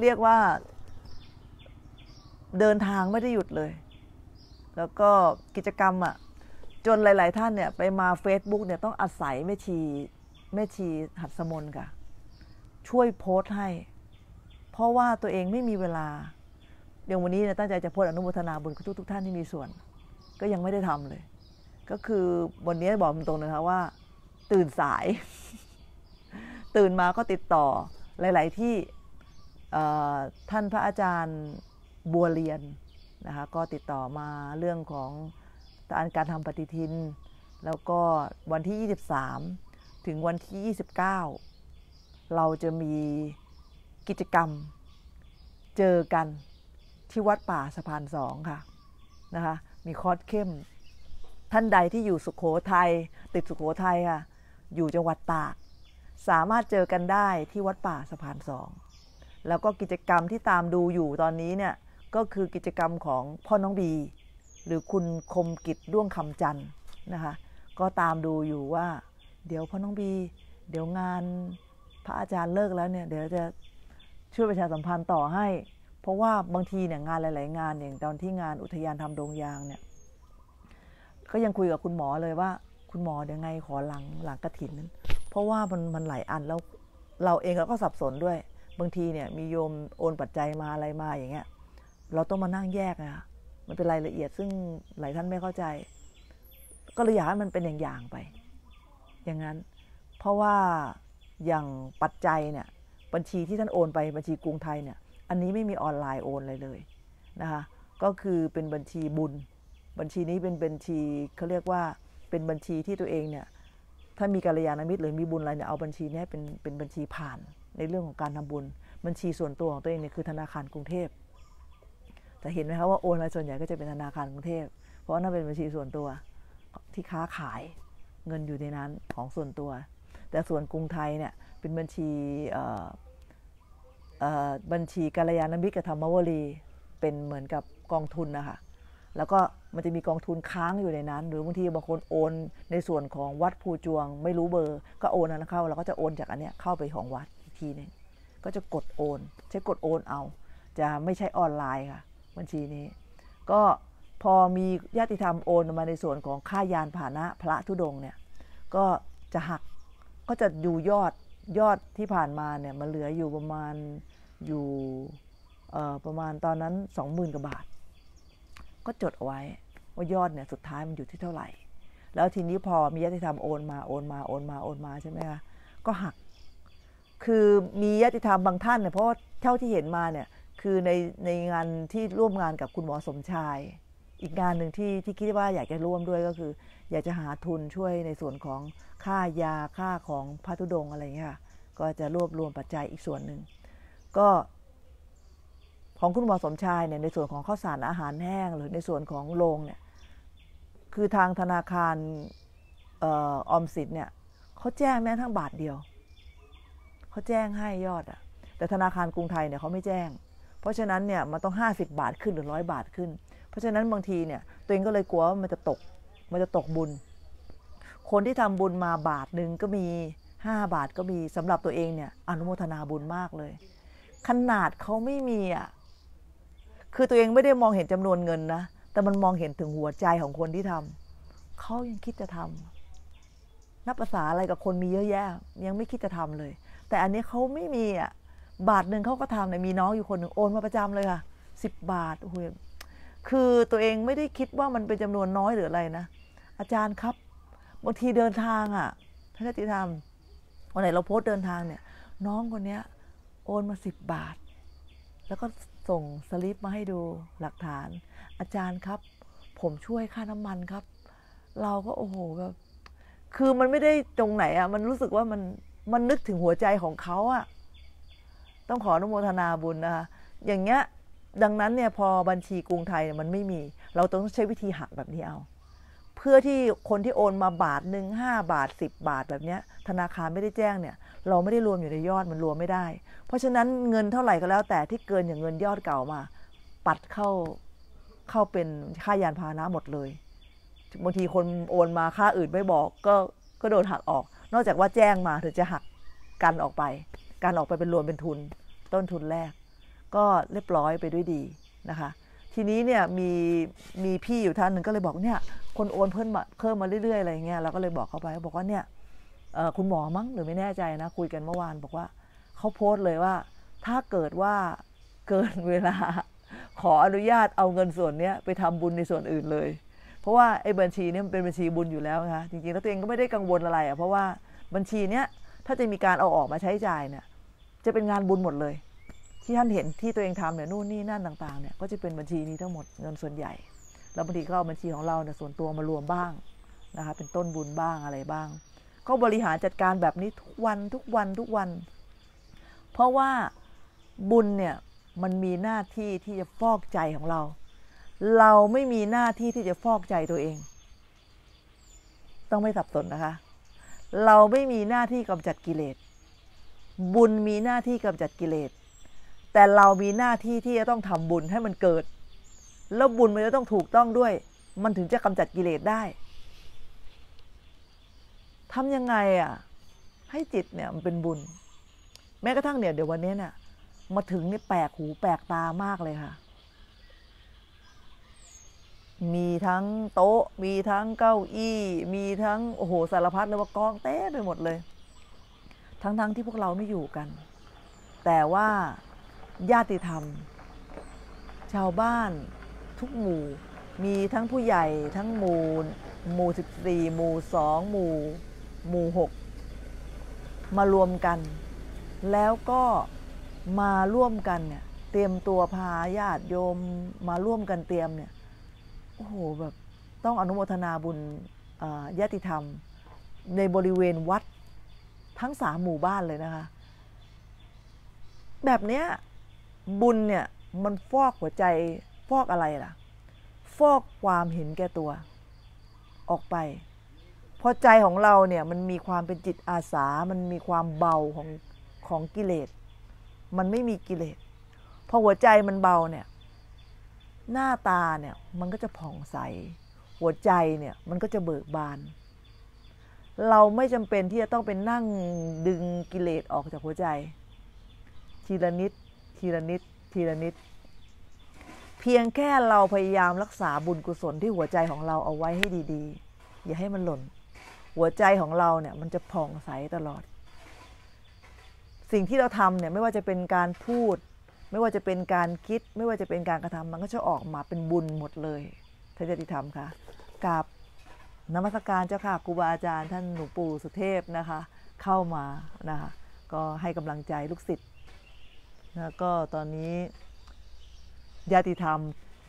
เรียกว่า เดินทางไม่ได้หยุดเลย แล้วก็กิจกรรมอะจนหลาย ๆ ท่านเนี่ยไปมา Facebook เนี่ยต้องอาศัยแม่ชีแม่ชีหัดสมนค่ะ ช่วยโพสต์ให้ เพราะว่าตัวเองไม่มีเวลาอย่างวันนี้เนี่ยตั้งใจจะโพสอนุโมทนาบุญกับทุกทุกๆท่านที่มีส่วน ก็ยังไม่ได้ทำเลย ก็คือวันนี้บอกตรงๆนะคะว่า ตื่นสาย ตื่นมาก็ติดต่อหลาย ๆ ที่ท่านพระอาจารย์บัวเรียนนะคะก็ติดต่อมาเรื่องของการทำปฏิทิน แล้วก็วันที่ 23 ถึงวันที่ 29 เราจะมีกิจกรรมเจอกันที่วัดป่าสะพานสองค่ะนะคะมีคอร์สเข้ม ท่านใดที่อยู่สุขโขทัยติดสุขโขทัยค่ะอยู่จังหวัดตาก สามารถเจอกันได้ที่วัดป่าสะพานสองแล้วก็กิจกรรมที่ตามดูอยู่ตอนนี้เนี่ยก็คือกิจกรรมของพ่อน้องบี หรือคุณคมกิจด้วงคำจันทร์นะคะก็ตามดูอยู่ว่า เดี๋ยวพ่อน้องบี เดี๋ยวงานพระอาจารย์เลิกแล้วเนี่ยเดี๋ยวจะช่วยประชาสัมพันธ์ต่อให้ เพราะว่าบางทีเนี่ยงานหลาย ๆ งานอย่างตอนที่งานอุทยานทำโดงยางเนี่ย ก็ยังคุยกับคุณหมอเลยว่า คุณหมอเดี๋ยวไงขอหลังหลังกระถินนั้น เพราะว่ามันมันหลายอันแล้วเราเองเราก็สับสนด้วย บางทีเนี่ยมีโยมโอนปัจจัยมาอะไรมาอย่างเงี้ยเราต้องมานั่งแยกนะคะมันเป็นรายละเอียดซึ่งหลายท่านไม่เข้าใจ ก็เลยอยากให้มันเป็นอย่างๆไป อย่างนั้น เพราะว่าอย่างปัจจัยเนี่ยบัญชีที่ท่านโอนไปบัญชีกรุงไทยเนี่ย อันนี้ไม่มีออนไลน์โอนเลยเลยนะคะ ก็คือเป็นบัญชีบุญ บัญชีนี้เป็นบัญชีเขาเรียกว่าเป็นบัญชีที่ตัวเองเนี่ยถ้ามีกัลยาณมิตรหรือมีบุญอะไรเนี่ยเอาบัญชีนี้เป็นเป็นบัญชีผ่านในเรื่องของการทำบุญ บัญชีส่วนตัวของตัวเองเนี่ยคือธนาคารกรุงเทพแต่เห็นไหมคะว่าโอนอะไรส่วนใหญ่ก็จะเป็นธนาคารกรุงเทพเพราะนั่นเป็นบัญชีส่วนตัวที่ค้าขายเงินอยู่ในนั้นของส่วนตัว แต่ส่วนกรุงไทยเนี่ยเป็นบัญชีบัญชีกัลยาณมิตรกับธรรมวลีเป็นเหมือนกับกองทุนนะคะแล้วก็ มันจะมีกองทุนค้างอยู่ในนั้น หรือบางทีบางคนโอนในส่วนของวัดภูจวง ไม่รู้เบอร์ ก็โอนนั้นเข้าเราก็จะโอนจากอันเนี้ยเข้าไปของวัดอีกทีนึงก็จะกดโอน ใช้กดโอนเอา จะไม่ใช่ออนไลน์ค่ะ บัญชีนี้ ก็พอมีญาติธรรมโอนมาในส่วนของค่ายานพาหนะพระธุดงเนี่ยก็จะหักก็จะอยู่ยอดยอดที่ผ่านมาเนี่ยมันเหลืออยู่ประมาณอยู่ประมาณตอนนั้น 20,000กว่าบาท ก็จดเอาไว้ว่ายอดเนี่ยสุดท้ายมันอยู่ที่เท่าไหร่ แล้วทีนี้พอมีญาติธรรมโอนมาโอนมาโอนมาโอนมาใช่ไหมคะก็หัก คือมีญาติธรรมบางท่านเนี่ยเพราะเท่าที่เห็นมาเนี่ยคือในในงานที่ร่วมงานกับคุณหมอสมชาย อีกงานหนึ่งที่ที่คิดว่าอยากจะร่วมด้วยก็คือ อยากจะหาทุนช่วยในส่วนของค่ายาค่าของพระธุดงอะไรเงี้ยก็จะรวบรวมปัจจัยอีกส่วนหนึ่งก็ ของคุณหมอสมชายเนี่ยในส่วนของข้าวสารอาหารแห้ง หรือในส่วนของโรงเนี่ยคือทางธนาคารออมสินเนี่ยเขาแจ้งแม้ทั้งบาทเดียวเขาแจ้งให้ยอดอะแต่ธนาคารกรุงไทยเนี่ยเขาไม่แจ้ง เพราะฉะนั้นเนี่ยมันต้อง 50 บาทขึ้นหรือร้อยบาทขึ้น เพราะฉะนั้นบางทีเนี่ยตัวเองก็เลยกลัวว่ามันจะตกมันจะตกบุญ คนที่ทำบุญมาบาทหนึ่งก็มี 5 บาทก็มีสำหรับตัวเองเนี่ยอนุโมทนาบุญมากเลย ขนาดเขาไม่มีอะ คือตัวเองไม่ได้มองเห็นจำนวนเงินนะ แต่มันมองเห็นถึงหัวใจของคนที่ทำเขายังคิดจะทำนับภาษาอะไรกับคนมีเยอะแยะ ยังไม่คิดจะทำเลย แต่อันนี้เขาไม่มีอะบาทหนึ่งเขาก็ทำเนี่ยมีน้องอยู่คนหนึ่งโอนมาประจำเลยค่ะสิบบาทโอ้โหคือตัวเองไม่ได้คิดว่ามันเป็นจำนวนน้อยหรืออะไรนะ อาจารย์ครับบางทีเดินทางอะท่านญาติธรรมวันไหนเราโพสต์เดินทางเนี่ย น้องคนเนี้ย โอนมาสิบบาท แล้วก็ ส่งสลิปมาให้ดูหลักฐาน อาจารย์ครับ ผมช่วยค่าน้ำมันครับ เราก็โอ้โหแบบคือมันไม่ได้ตรงไหนอะ่ะมันรู้สึกว่ามันมันนึกถึงหัวใจของเขาอะ่ะต้องขออนุโมทนาบุญนะคะอย่างเงี้ยดังนั้นเนี่ยพอบัญชีกรุงไทยเนี่ยมันไม่มี เราต้องใช้วิธีหักแบบนี้เอา เพื่อที่คนที่โอนมาบาทหนึ่งห้าบาทสิบบาทแบบเนี้ยธนาคารไม่ได้แจ้งเนี่ย เราไม่ได้รวมอยู่ในยอดมันรวมไม่ได้ เพราะฉะนั้นเงินเท่าไหร่ก็แล้วแต่ที่เกินอย่างเงินยอดเก่ามา ปัดเข้าเข้าเป็นค่ายานพาหนะหมดเลยบางทีคนโอนมาค่าอื่นไม่บอกก็ก็โดนหักออก นอกจากว่าแจ้งมาถึงจะหักกันออกไป การออกไปเป็นรวมเป็นทุน ต้นทุนแรก ก็เรียบร้อยไปด้วยดีนะคะ ทีนี้เนี่ยมีมีพี่อยู่ท่านหนึ่งก็เลยบอกเนี่ยคนโอนเพิ่มมาเพิ่มมาเรื่อยๆอะไรเงี้ยเราก็เลยบอกเขาไปบอกว่าเนี่ย คุณหมอมั้งหรือไม่แน่ใจนะคุยกันเมื่อวานบอกว่าเขาโพสต์เลยว่า ถ้าเกิดว่าเกินเวลา ขออนุญาตเอาเงินส่วนนี้ไปทำบุญในส่วนอื่นเลย เพราะว่าไอ้บัญชีเนี้มันเป็นบัญชีบุญอยู่แล้วนะคะจริงๆแล้วตัวเองก็ไม่ได้กังวลอะไรอะเพราะว่าบัญชีเนี้ยถ้าจะมีการเอาออกมาใช้จ่ายเนี่ยจะเป็นงานบุญหมดเลย ที่ท่านเห็นที่ตัวเองทำเนี่ยนู่นนี่นั่นต่างๆเนี่ยก็จะเป็นบัญชีนี้ทั้งหมดเงินส่วนใหญ่ แล้วบางทีก็เอาบัญชีของเราเนี่ยส่วนตัวมารวมบ้างนะคะเป็นต้นบุญบ้างอะไรบ้าง ก็บริหารจัดการแบบนี้ทุกวันทุกวันทุกวัน เพราะว่าบุญเนี่ยมันมีหน้าที่ที่จะฟอกใจของเรา เราไม่มีหน้าที่ที่จะฟอกใจตัวเอง ต้องไม่สับสนนะคะ เราไม่มีหน้าที่กำจัดกิเลส บุญมีหน้าที่กำจัดกิเลส แต่เรามีหน้าที่ที่จะต้องทำบุญให้มันเกิด แล้วบุญมันจะต้องถูกต้องด้วย มันถึงจะกำจัดกิเลสได้ ทำยังไงอะให้จิตเนี่ยมันเป็นบุญ แม้กระทั่งเนี่ยเดี๋ยววันนี้เนี่ยมาถึงนี่แปลกหูแปลกตามากเลยค่ะ มีทั้งโต๊ะ มีทั้งเก้าอี้ มีทั้งโอ้โหสารพัดเลยว่ากองเต้ไปหมดเลย ทั้งๆทที่พวกเราไม่อยู่กัน แต่ว่าญาติธรรม ชาวบ้านทุกหมู่ มีทั้งผู้ใหญ่ทั้งหมู่หมู่สิบสี่หมู่สองหมู่ หมู่หกมารวมกัน แล้วก็มาร่วมกันเนี่ยเตรียมตัวพาญาติโยมมาร่วมกันเตรียมเนี่ยโอ้โหแบบต้องอนุโมทนาบุญญาติธรรม ในบริเวณวัดทั้งสามหมู่บ้านเลยนะคะ แบบเนี้ยบุญเนี่ยมันฟอกหัวใจฟอกอะไรล่ะ ฟอกความเห็นแก่ตัว ออกไป พอใจของเราเนี่ยมันมีความเป็นจิตอาสา มันมีความเบาของของกิเลส มันไม่มีกิเลส พอหัวใจมันเบาเนี่ย หน้าตาเนี่ยมันก็จะผ่องใส หัวใจเนี่ยมันก็จะเบิกบาน เราไม่จำเป็นที่จะต้องเป็นนั่งดึงกิเลสออกจากหัวใจ ทีละนิด ทีละนิด ทีละนิด เพียงแค่เราพยายามรักษาบุญกุศลที่หัวใจของเราเอาไว้ให้ดี ๆ อย่าให้มันหล่น หัวใจของเราเนี่ยมันจะผ่องใสตลอด สิ่งที่เราทำเนี่ยไม่ว่าจะเป็นการพูด ไม่ว่าจะเป็นการคิด ไม่ว่าจะเป็นการกระทำมันก็จะออกมาเป็นบุญหมดเลยท่านจะติธรรมคะกับนมัสการเจ้าค่ะครูบาอาจารย์ท่านหนูปู่สุเทพนะคะ เข้ามานะคะก็ให้กำลังใจลูกศิษย์แล้วก็ตอนนี้ญาติธรรม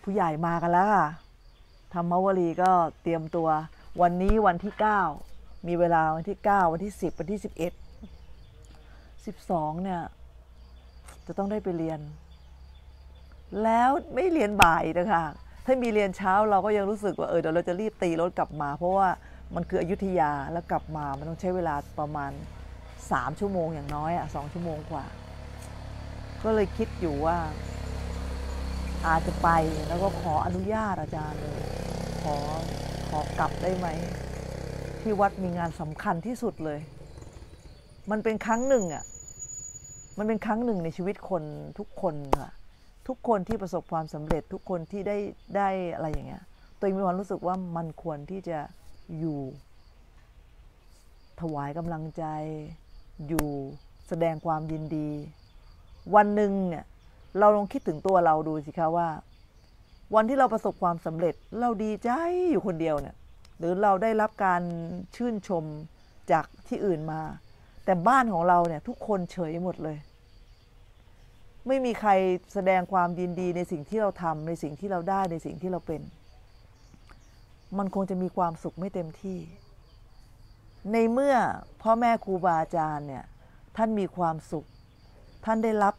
ผู้ใหญ่มากันแล้วค่ะธรรมวลีก็เตรียมตัววันนี้วันที่ 9 มีเวลาวันที่ 9 วันที่ 10 วันที่ 11 12 เนี่ย จะต้องได้ไปเรียน แล้วไม่เรียนบ่ายนะคะถ้ามีเรียนเช้าเราก็ยังรู้สึกว่าเออเดี๋ยวเราจะรีบตีรถกลับมา เพราะว่ามันคืออยุธยาแล้วกลับมามันต้องใช้เวลาประมาณ 3 ชั่วโมงอย่างน้อยอะสชั่วโมงกว่า ก็เลยคิดอยู่ว่า อาจจะไปแล้วก็ขออนุญาตอาจารย์เลยขอขอกลับได้ไหม ที่วัดมีงานสำคัญที่สุดเลย มันเป็นครั้งหนึ่งอะ มันเป็นครั้งหนึ่งในชีวิตคนทุกคนค่ะทุกคนที่ประสบความสำเร็จทุกคนที่ได้ได้อะไรอย่างเงี้ย ตัวเองมีความรู้สึกว่ามันควรที่จะอยู่ ถวายกำลังใจ อยู่แสดงความยินดี วันหนึ่งเนี่ยเราลองคิดถึงตัวเราดูสิคะว่า วันที่เราประสบความสำเร็จเราดีใจอยู่คนเดียวเนี่ย หรือเราได้รับการชื่นชมจากที่อื่นมา แต่บ้านของเราเนี่ยทุกคนเฉยหมดเลย ไม่มีใครแสดงความยินดีในสิ่งที่เราทำในสิ่งที่เราได้ในสิ่งที่เราเป็น มันคงจะมีความสุขไม่เต็มที่ ในเมื่อพ่อแม่ครูบาอาจารย์เนี่ยท่านมีความสุข ท่านได้รับ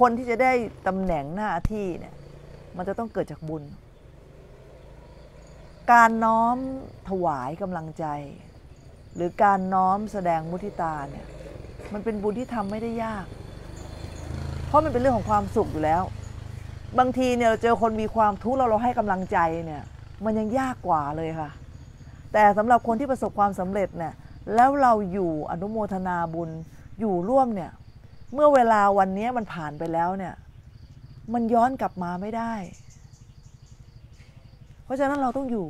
คนที่จะได้ตำแหน่งหน้าที่เนี่ยมันจะต้องเกิดจากบุญ การน้อมถวายกำลังใจ หรือการน้อมแสดงมุทิตาเนี่ยมันเป็นบุญที่ทำไม่ได้ยาก เพราะมันเป็นเรื่องของความสุขอยู่แล้ว บางทีเนี่ยเราเจอคนมีความทุกข์เราเราให้กำลังใจเนี่ยมันยังยากกว่าเลยค่ะ แต่สำหรับคนที่ประสบความสำเร็จเนี่ยแล้วเราอยู่อนุโมทนาบุญอยู่ร่วมเนี่ยเมื่อเวลาวันนี้มันผ่านไปแล้วเนี่ยมันย้อนกลับมาไม่ได้ เพราะฉะนั้นเราต้องอยู่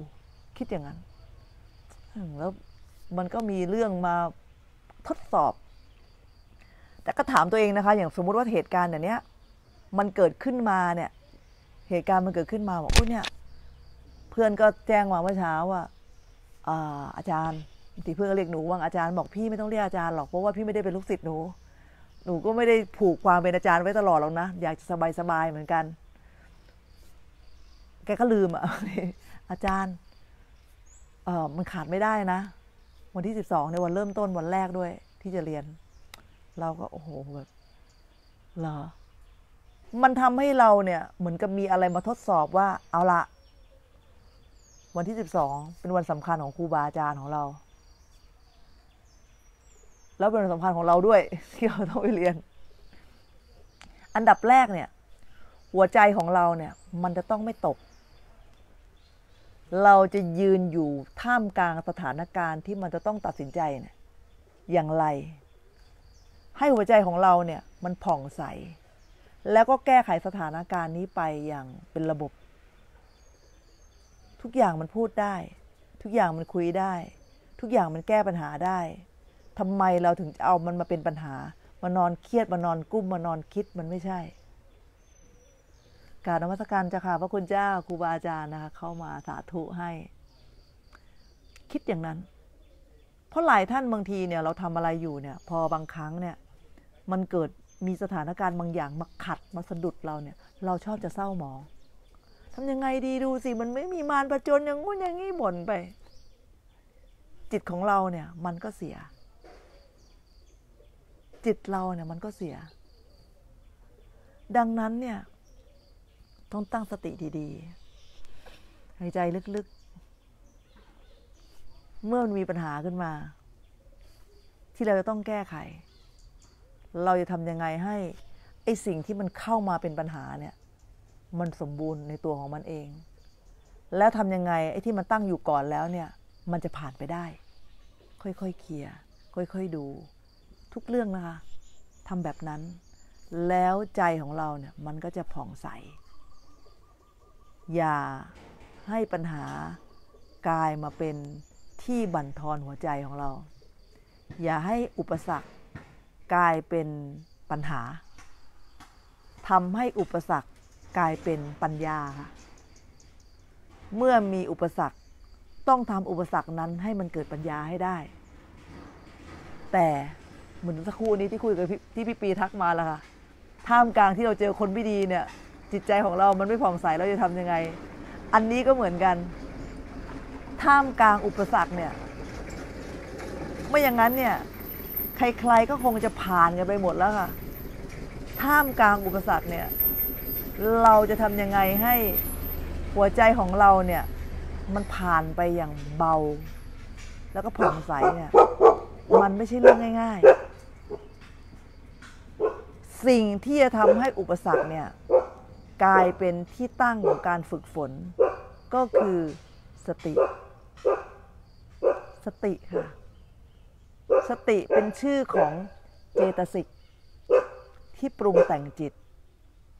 คิดอย่างนั้น แล้วมันก็มีเรื่องมาทดสอบ แต่ก็ถามตัวเองนะคะ อย่างสมมุติว่าเหตุการณ์อย่างนี้มันเกิดขึ้นมาเนี่ย เหตุการณ์มันเกิดขึ้นมาบอกโอ้เนี่ย เพื่อนก็แจ้งมาเมื่อเช้าว่าอาอาจารย์ที่เพื่อนก็เรียกหนูว่าอาจารย์บอกพี่ไม่ต้องเรียกอาจารย์หรอกเพราะว่าพี่ไม่ได้เป็นลูกศิษย์หนูหนูก็ไม่ได้ผูกความเป็นอาจารย์ไว้ตลอดหรอกนะ อยากจะสบายๆเหมือนกัน แกก็ลืมอะอาจารย์เออมันขาดไม่ได้นะ วันที่สิบสองในวันเริ่มต้นวันแรกด้วย ที่จะเรียน เราก็โอ้โหแบบเหรอมันทำให้เราเนี่ยเหมือนกับมีอะไรมาทดสอบว่าเอาละวันที่สิบสองเป็นวันสำคัญของครูบาอาจารย์ของเรา แล้วเป็นวันสำคัญของเราด้วย ที่เราต้องไปเรียน อันดับแรกเนี่ย หัวใจของเราเนี่ย มันจะต้องไม่ตก เราจะยืนอยู่ท่ามกลางสถานการณ์ที่มันจะต้องตัดสินใจเนี่ยอย่างไร ให้หัวใจของเราเนี่ยมันผ่องใส แล้วก็แก้ไขสถานการณ์นี้ไปอย่างเป็นระบบ ทุกอย่างมันพูดได้ ทุกอย่างมันคุยได้ ทุกอย่างมันแก้ปัญหาได้ทำไมเราถึงจะเอามันมาเป็นปัญหามานอนเครียดมานอนกุ้มมานอนคิดมันไม่ใช่ การนมัสการจ้าค่ะพระคุณเจ้าครูบาอาจารย์นะคะเข้ามาสาธุให้ คิดอย่างนั้น เพราะหลายท่านบางทีเนี่ยเราทำอะไรอยู่เนี่ยพอบางครั้งเนี่ยมันเกิดมีสถานการณ์บางอย่างมาขัดมาสะดุดเราเนี่ย เราชอบจะเศร้าหมองทำยังไงดีดูสิมันไม่มีมารประจนอย่างงู้นอย่างงี้บ่นไป จิตของเราเนี่ยมันก็เสีย จิตเราเนี่ยมันก็เสีย ดังนั้นเนี่ย ต้องตั้งสติดีๆ หายใจลึกๆ เมื่อมันมีปัญหาขึ้นมา ที่เราจะต้องแก้ไข เราจะทำยังไงให้ไอสิ่งที่มันเข้ามาเป็นปัญหาเนี่ย มันสมบูรณ์ในตัวของมันเอง แล้วทำยังไงไอ้ที่มันตั้งอยู่ก่อนแล้วเนี่ย มันจะผ่านไปได้ ค่อยๆเคลียร์ค่อยๆดู ทุกเรื่องนะคะทำแบบนั้น แล้วใจของเราเนี่ยมันก็จะผ่องใส อย่าให้ปัญหากลายมาเป็นที่บั่นทอนหัวใจของเรา อย่าให้อุปสรรคกลายเป็นปัญหาทำให้อุปสรรคกลายเป็นปัญญา เมื่อมีอุปสรรคต้องทำอุปสรรคนั้นให้มันเกิดปัญญาให้ได้ แต่เหมือนสักครู่นี้ที่คุยกับที่พี่ปีทักมาแล้วค่ะท่ามกลางที่เราเจอคนไม่ดีเนี่ย จิตใจของเรามันไม่ผ่องใสเราจะทำยังไง อันนี้ก็เหมือนกัน ท่ามกลางอุปสรรคเนี่ยไม่อย่างนั้นเนี่ยใครๆก็คงจะผ่านกันไปหมดแล้วค่ะ ท่ามกลางอุปสรรคเนี่ยเราจะทำยังไงให้หัวใจของเราเนี่ยมันผ่านไปอย่างเบา แล้วก็ผ่องใสเนี่ยมันไม่ใช่เรื่องง่ายๆ สิ่งที่จะทำให้อุปสรรคเนี่ย กลายเป็นที่ตั้งของการฝึกฝน ก็คือสติ สติค่ะ สติเป็นชื่อของเจตสิกที่ปรุงแต่งจิต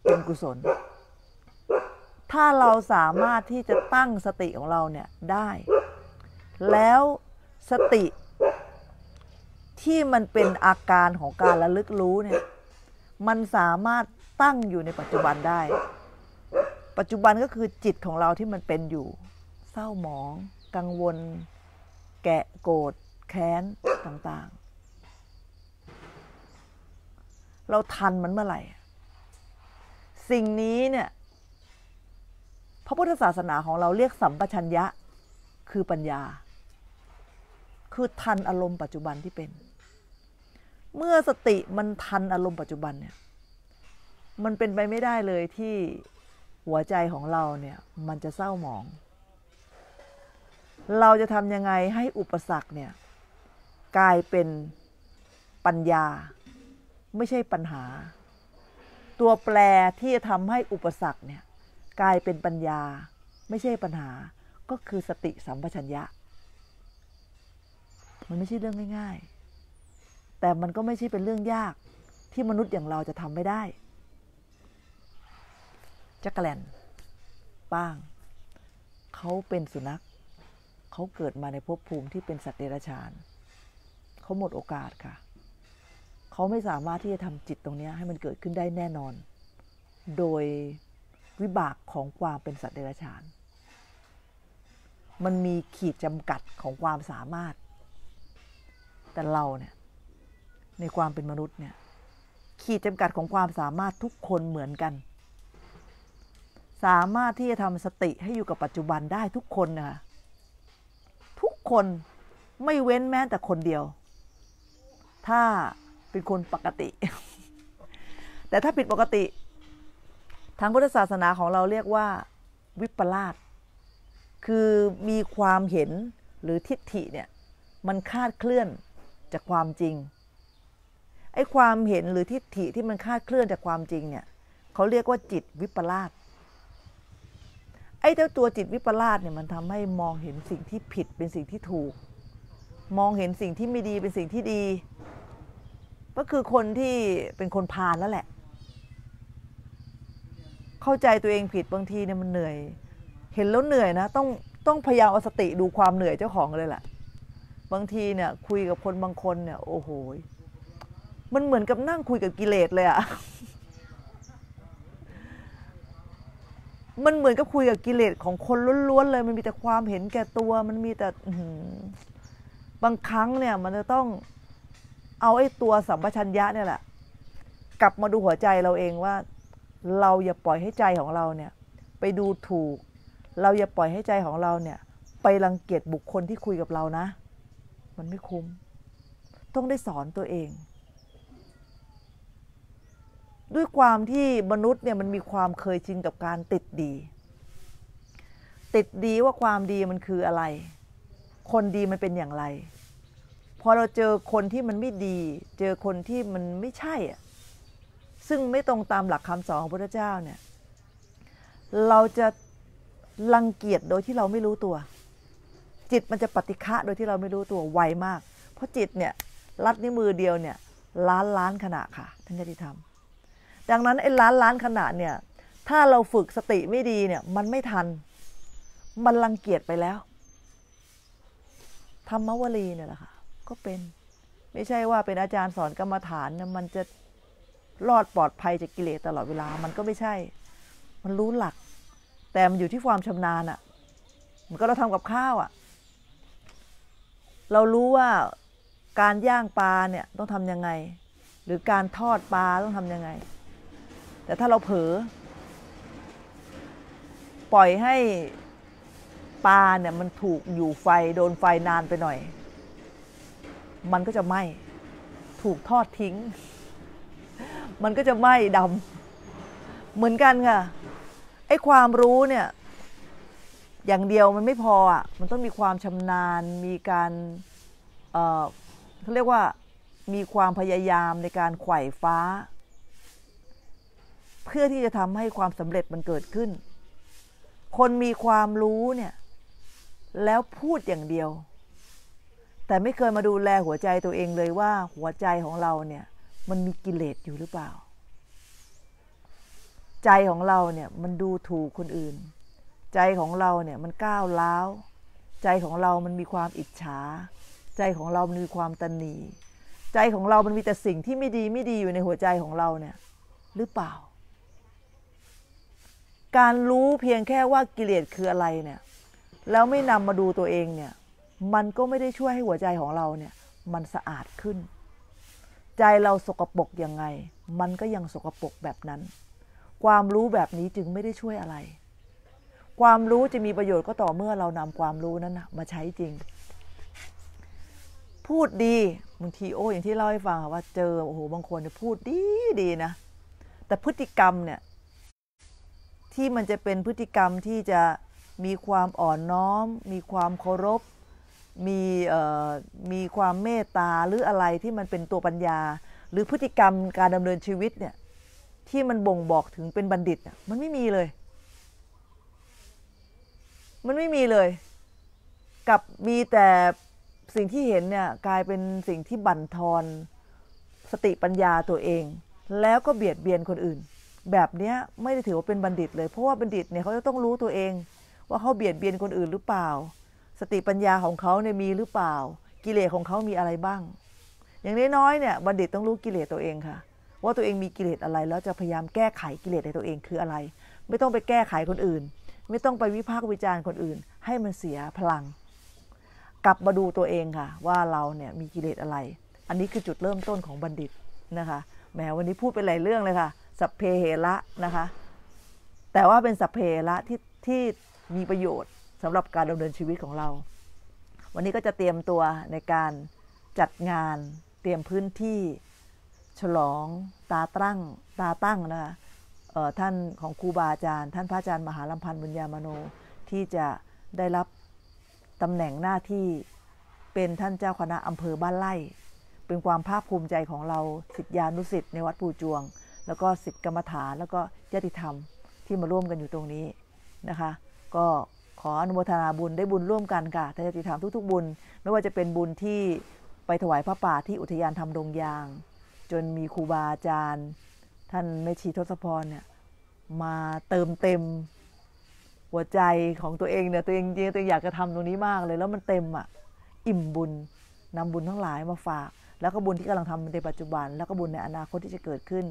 เป็นกุศล ถ้าเราสามารถที่จะตั้งสติของเราเนี่ยได้ แล้วสติที่มันเป็นอาการของการระลึกรู้เนี่ย มันสามารถ ตั้งอยู่ในปัจจุบันได้ ปัจจุบันก็คือจิตของเราที่มันเป็นอยู่ เศร้าหมอง กังวล แกะโกรธแค้นต่างๆ เราทันมันเมื่อไหร่ สิ่งนี้เนี่ยพระพุทธศาสนาของเราเรียกสัมปชัญญะคือปัญญา คือทันอารมณ์ปัจจุบันที่เป็น เมื่อสติมันทันอารมณ์ปัจจุบันเนี่ย มันเป็นไปไม่ได้เลยที่หัวใจของเราเนี่ยมันจะเศร้าหมอง เราจะทำยังไงให้อุปสรรคเนี่ยกลายเป็นปัญญา ไม่ใช่ปัญหา ตัวแปรที่จะทำให้อุปสรรคเนี่ยกลายเป็นปัญญา ไม่ใช่ปัญหาก็คือสติสัมปชัญญะ มันไม่ใช่เรื่องง่าย ๆ แต่มันก็ไม่ใช่เป็นเรื่องยากที่มนุษย์อย่างเราจะทำไม่ได้ จักรแลนป้าง เขาเป็นสุนัข เขาเกิดมาในภพภูมิที่เป็นสัตว์เดรัจฉาน เขาหมดโอกาสค่ะ เขาไม่สามารถที่จะทำจิตตรงนี้ให้มันเกิดขึ้นได้แน่นอน โดยวิบากของความเป็นสัตว์เดรัจฉาน มันมีขีดจำกัดของความสามารถ แต่เราเนี่ยในความเป็นมนุษย์เนี่ยขีดจำกัดของความสามารถทุกคนเหมือนกัน สามารถที่จะทำสติให้อยู่กับปัจจุบันได้ทุกคนนะคะทุกคนไม่เว้นแม้แต่คนเดียว ถ้าเป็นคนปกติ แต่ถ้าผิดปกติ ทางพุทธศาสนาของเราเรียกว่าวิปลาสคือมีความเห็นหรือทิฏฐิเนี่ยมันคาดเคลื่อนจากความจริงไอ้ความเห็นหรือทิฏฐิที่มันคาดเคลื่อนจากความจริงเนี่ยเขาเรียกว่าจิตวิปลาส อ้เจ้าตัวจิตวิปลาสเนี่ยมันทำให้มองเห็นสิ่งที่ผิดเป็นสิ่งที่ถูก มองเห็นสิ่งที่ไม่ดีเป็นสิ่งที่ดี ก็คือคนที่เป็นคนพาลแล้วแหละ เข้าใจตัวเองผิดบางทีเนี่ยมันเหนื่อย เห็นแล้วเหนื่อยนะต้องต้องพยายามเอาสติดูความเหนื่อยเจ้าของเลยแหละบางทีเนี่ยคุยกับคนบางคนเนี่ยโอ้โหมันเหมือนกับนั่งคุยกับกิเลสเลยอะ มันเหมือนกับคุยกับกิเลสของคนล้วนๆเลย มันมีแต่ความเห็นแก่ตัว มันมีแต่บางครั้งเนี่ย มันจะต้องเอาไอ้ตัวสัมปชัญญะเนี่ยแหละ กลับมาดูหัวใจเราเองว่า เราอย่าปล่อยให้ใจของเราเนี่ย ไปดูถูก เราอย่าปล่อยให้ใจของเราเนี่ย ไปรังเกียจบุคคลที่คุยกับเรานะ มันไม่คุ้ม ต้องได้สอนตัวเอง ด้วยความที่มนุษย์เนี่ยมันมีความเคยชินกับการติดดี ติดดีว่าความดีมันคืออะไร คนดีมันเป็นอย่างไร พอเราเจอคนที่มันไม่ดี เจอคนที่มันไม่ใช่อะซึ่งไม่ตรงตามหลักคำสอนของพระเจ้าเนี่ยเราจะรังเกียจโดยที่เราไม่รู้ตัว จิตมันจะปฏิฆะโดยที่เราไม่รู้ตัวไวมาก เพราะจิตเนี่ยลัดนิ้วมือเดียวเนี่ยล้านล้านขณะค่ะท่านจะที่ทำ ดังนั้นไอ้ล้านล้านขณะเนี่ย ถ้าเราฝึกสติไม่ดีเนี่ย มันไม่ทัน มันรังเกียจไปแล้วธรรมวลีเนี่ยแหละค่ะ ก็เป็น ไม่ใช่ว่าเป็นอาจารย์สอนกรรมฐานเนี่ยมันจะรอดปลอดภัยจากกิเลสตลอดเวลา มันก็ไม่ใช่ มันรู้หลัก แต่มันอยู่ที่ความชำนาญอะ่ะ มันก็เราทำกับข้าวอะ่ะ เรารู้ว่าการย่างปลาเนี่ยต้องทำยังไง หรือการทอดปลาต้องทำยังไง แต่ถ้าเราเผลอปล่อยให้ปลาเนี่ยมันถูกอยู่ไฟโดนไฟนานไปหน่อย มันก็จะไหม้ถูกทอดทิ้ง มันก็จะไหม้ดำเหมือนกันค่ะไอ้ความรู้เนี่ยอย่างเดียวมันไม่พออะมันต้องมีความชำนาญมีการเเขาเรียกว่ามีความพยายามในการไขว่ฟ้า เพื่อที่จะทำให้ความสำเร็จมันเกิดขึ้น คนมีความรู้เนี่ย แล้วพูดอย่างเดียว แต่ไม่เคยมาดูแลหัวใจตัวเองเลยว่าหัวใจของเราเนี่ย มันมีกิเลสอยู่หรือเปล่า ใจของเราเนี่ยมันดูถูกคนอื่น ใจของเราเนี่ยมันก้าวล้าว ใจของเรามันมีความอิจฉา ใจของเรามันมีความตันหนีใจของเรามันมีแต่สิ่งที่ไม่ดีไม่ดีอยู่ในหัวใจของเราเนี่ย หรือเปล่า การรู้เพียงแค่ว่ากิเลสคืออะไรเนี่ย แล้วไม่นำมาดูตัวเองเนี่ย มันก็ไม่ได้ช่วยให้หัวใจของเราเนี่ย มันสะอาดขึ้น ใจเราสกปรกยังไง มันก็ยังสกปรกแบบนั้น ความรู้แบบนี้จึงไม่ได้ช่วยอะไร ความรู้จะมีประโยชน์ก็ต่อเมื่อเรานำความรู้นั้นนะมาใช้จริง พูดดีบางทีโอ้อย่างที่เล่าให้ฟังว่าเจอโอ้โหบางคนพูดดีดีนะแต่พฤติกรรมเนี่ย ที่มันจะเป็นพฤติกรรมที่จะมีความอ่อนน้อม มีความเคารพ มีมีความเมตตาหรืออะไรที่มันเป็นตัวปัญญา หรือพฤติกรรมการดำเนินชีวิตเนี่ยที่มันบ่งบอกถึงเป็นบัณฑิตมันไม่มีเลย มันไม่มีเลย กับมีแต่สิ่งที่เห็นเนี่ยกลายเป็นสิ่งที่บั่นทอนสติปัญญาตัวเอง แล้วก็เบียดเบียนคนอื่น แบบเนี้ยไม่ได้ถือว่าเป็นบัณฑิตเลย เพราะว่าบัณฑิตเนี่ยเขาจะต้องรู้ตัวเอง ว่าเขาเบียดเบียนคนอื่นหรือเปล่า สติปัญญาของเขาเนี่ยมีหรือเปล่า กิเลสของเขามีอะไรบ้าง อย่างน้อยๆเนี่ยบัณฑิตต้องรู้กิเลสตัวเองค่ะ ว่าตัวเองมีกิเลสอะไรแล้วจะพยายามแก้ไขกิเลสในตัวเองคืออะไร ไม่ต้องไปแก้ไขคนอื่น ไม่ต้องไปวิพากษ์วิจารณ์คนอื่น ให้มันเสียพลัง กลับมาดูตัวเองค่ะ ว่าเราเนี่ยมีกิเลสอะไร อันนี้คือจุดเริ่มต้นของบัณฑิตนะคะแหมวันนี้พูดเป็นหลายเรื่องเลยค่ะ สัพเพเหระนะคะ แต่ว่าเป็นสัพเพเหระที่ที่มีประโยชน์สำหรับการดำเนินชีวิตของเรา วันนี้ก็จะเตรียมตัวในการจัดงานเตรียมพื้นที่ฉลองตาตั้งตาตั้งนะคะท่านของครูบาอาจารย์ ท่านพระอาจารย์มหาลัมพันธ์บุญญามโนที่จะได้รับตำแหน่งหน้าที่เป็นท่านเจ้าคณะอำเภอบ้านไร่ เป็นความภาคภูมิใจของเราสิทธิานุสิทธิ์ในวัดปูจวง แล้วก็สิทธิกรรมฐานแล้วก็ญาติธรรมที่มาร่วมกันอยู่ตรงนี้นะคะ ก็ขออนุโมทนาบุญได้บุญร่วมกันค่ะท่านญาติธรรมทุก ๆ บุญ ไม่ว่าจะเป็นบุญที่ไปถวายพระป่าที่อุทยานธรรมดงยาง จนมีครูบาอาจารย์ ท่านแม่ชีทศพรเนี่ยมาเติมเต็มหัวใจของตัวเองเนี่ยตัวเองจริงตัวเองอยากจะทำตรงนี้มากเลยแล้วมันเต็มอะอิ่มบุญนำบุญทั้งหลายมาฝาก แล้วก็บุญที่กำลังทำในปัจจุบัน แล้วก็บุญในอนาคตที่จะเกิดขึ้น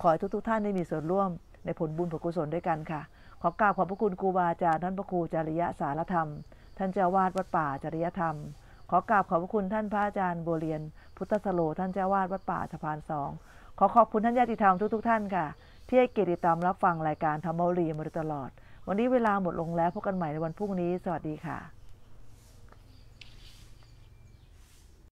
ขอให้ทุกๆ ท่านได้มีส่วนร่วมในผลบุญผลกุศลด้วยกันค่ะ ขอกราบขอบพระคุณครูบาอาจารย์ท่านพระครูจริยะสารธรรม ท่านเจ้าวาดวัดป่าจริยธรรม ขอกราบขอบพระคุณท่านพระอาจารย์โบเรียน พุทธสโลท่านเจ้าวาดวัดป่าสะพานสองขอขอบคุณท่านญาติธรรมทุกๆท่านค่ะ ที่ให้เกียรติติดตามรับฟังรายการธรรมวรีมาโดยตลอด วันนี้เวลาหมดลงแล้วพบกันใหม่ในวันพรุ่งนี้ สวัสดีค่ะ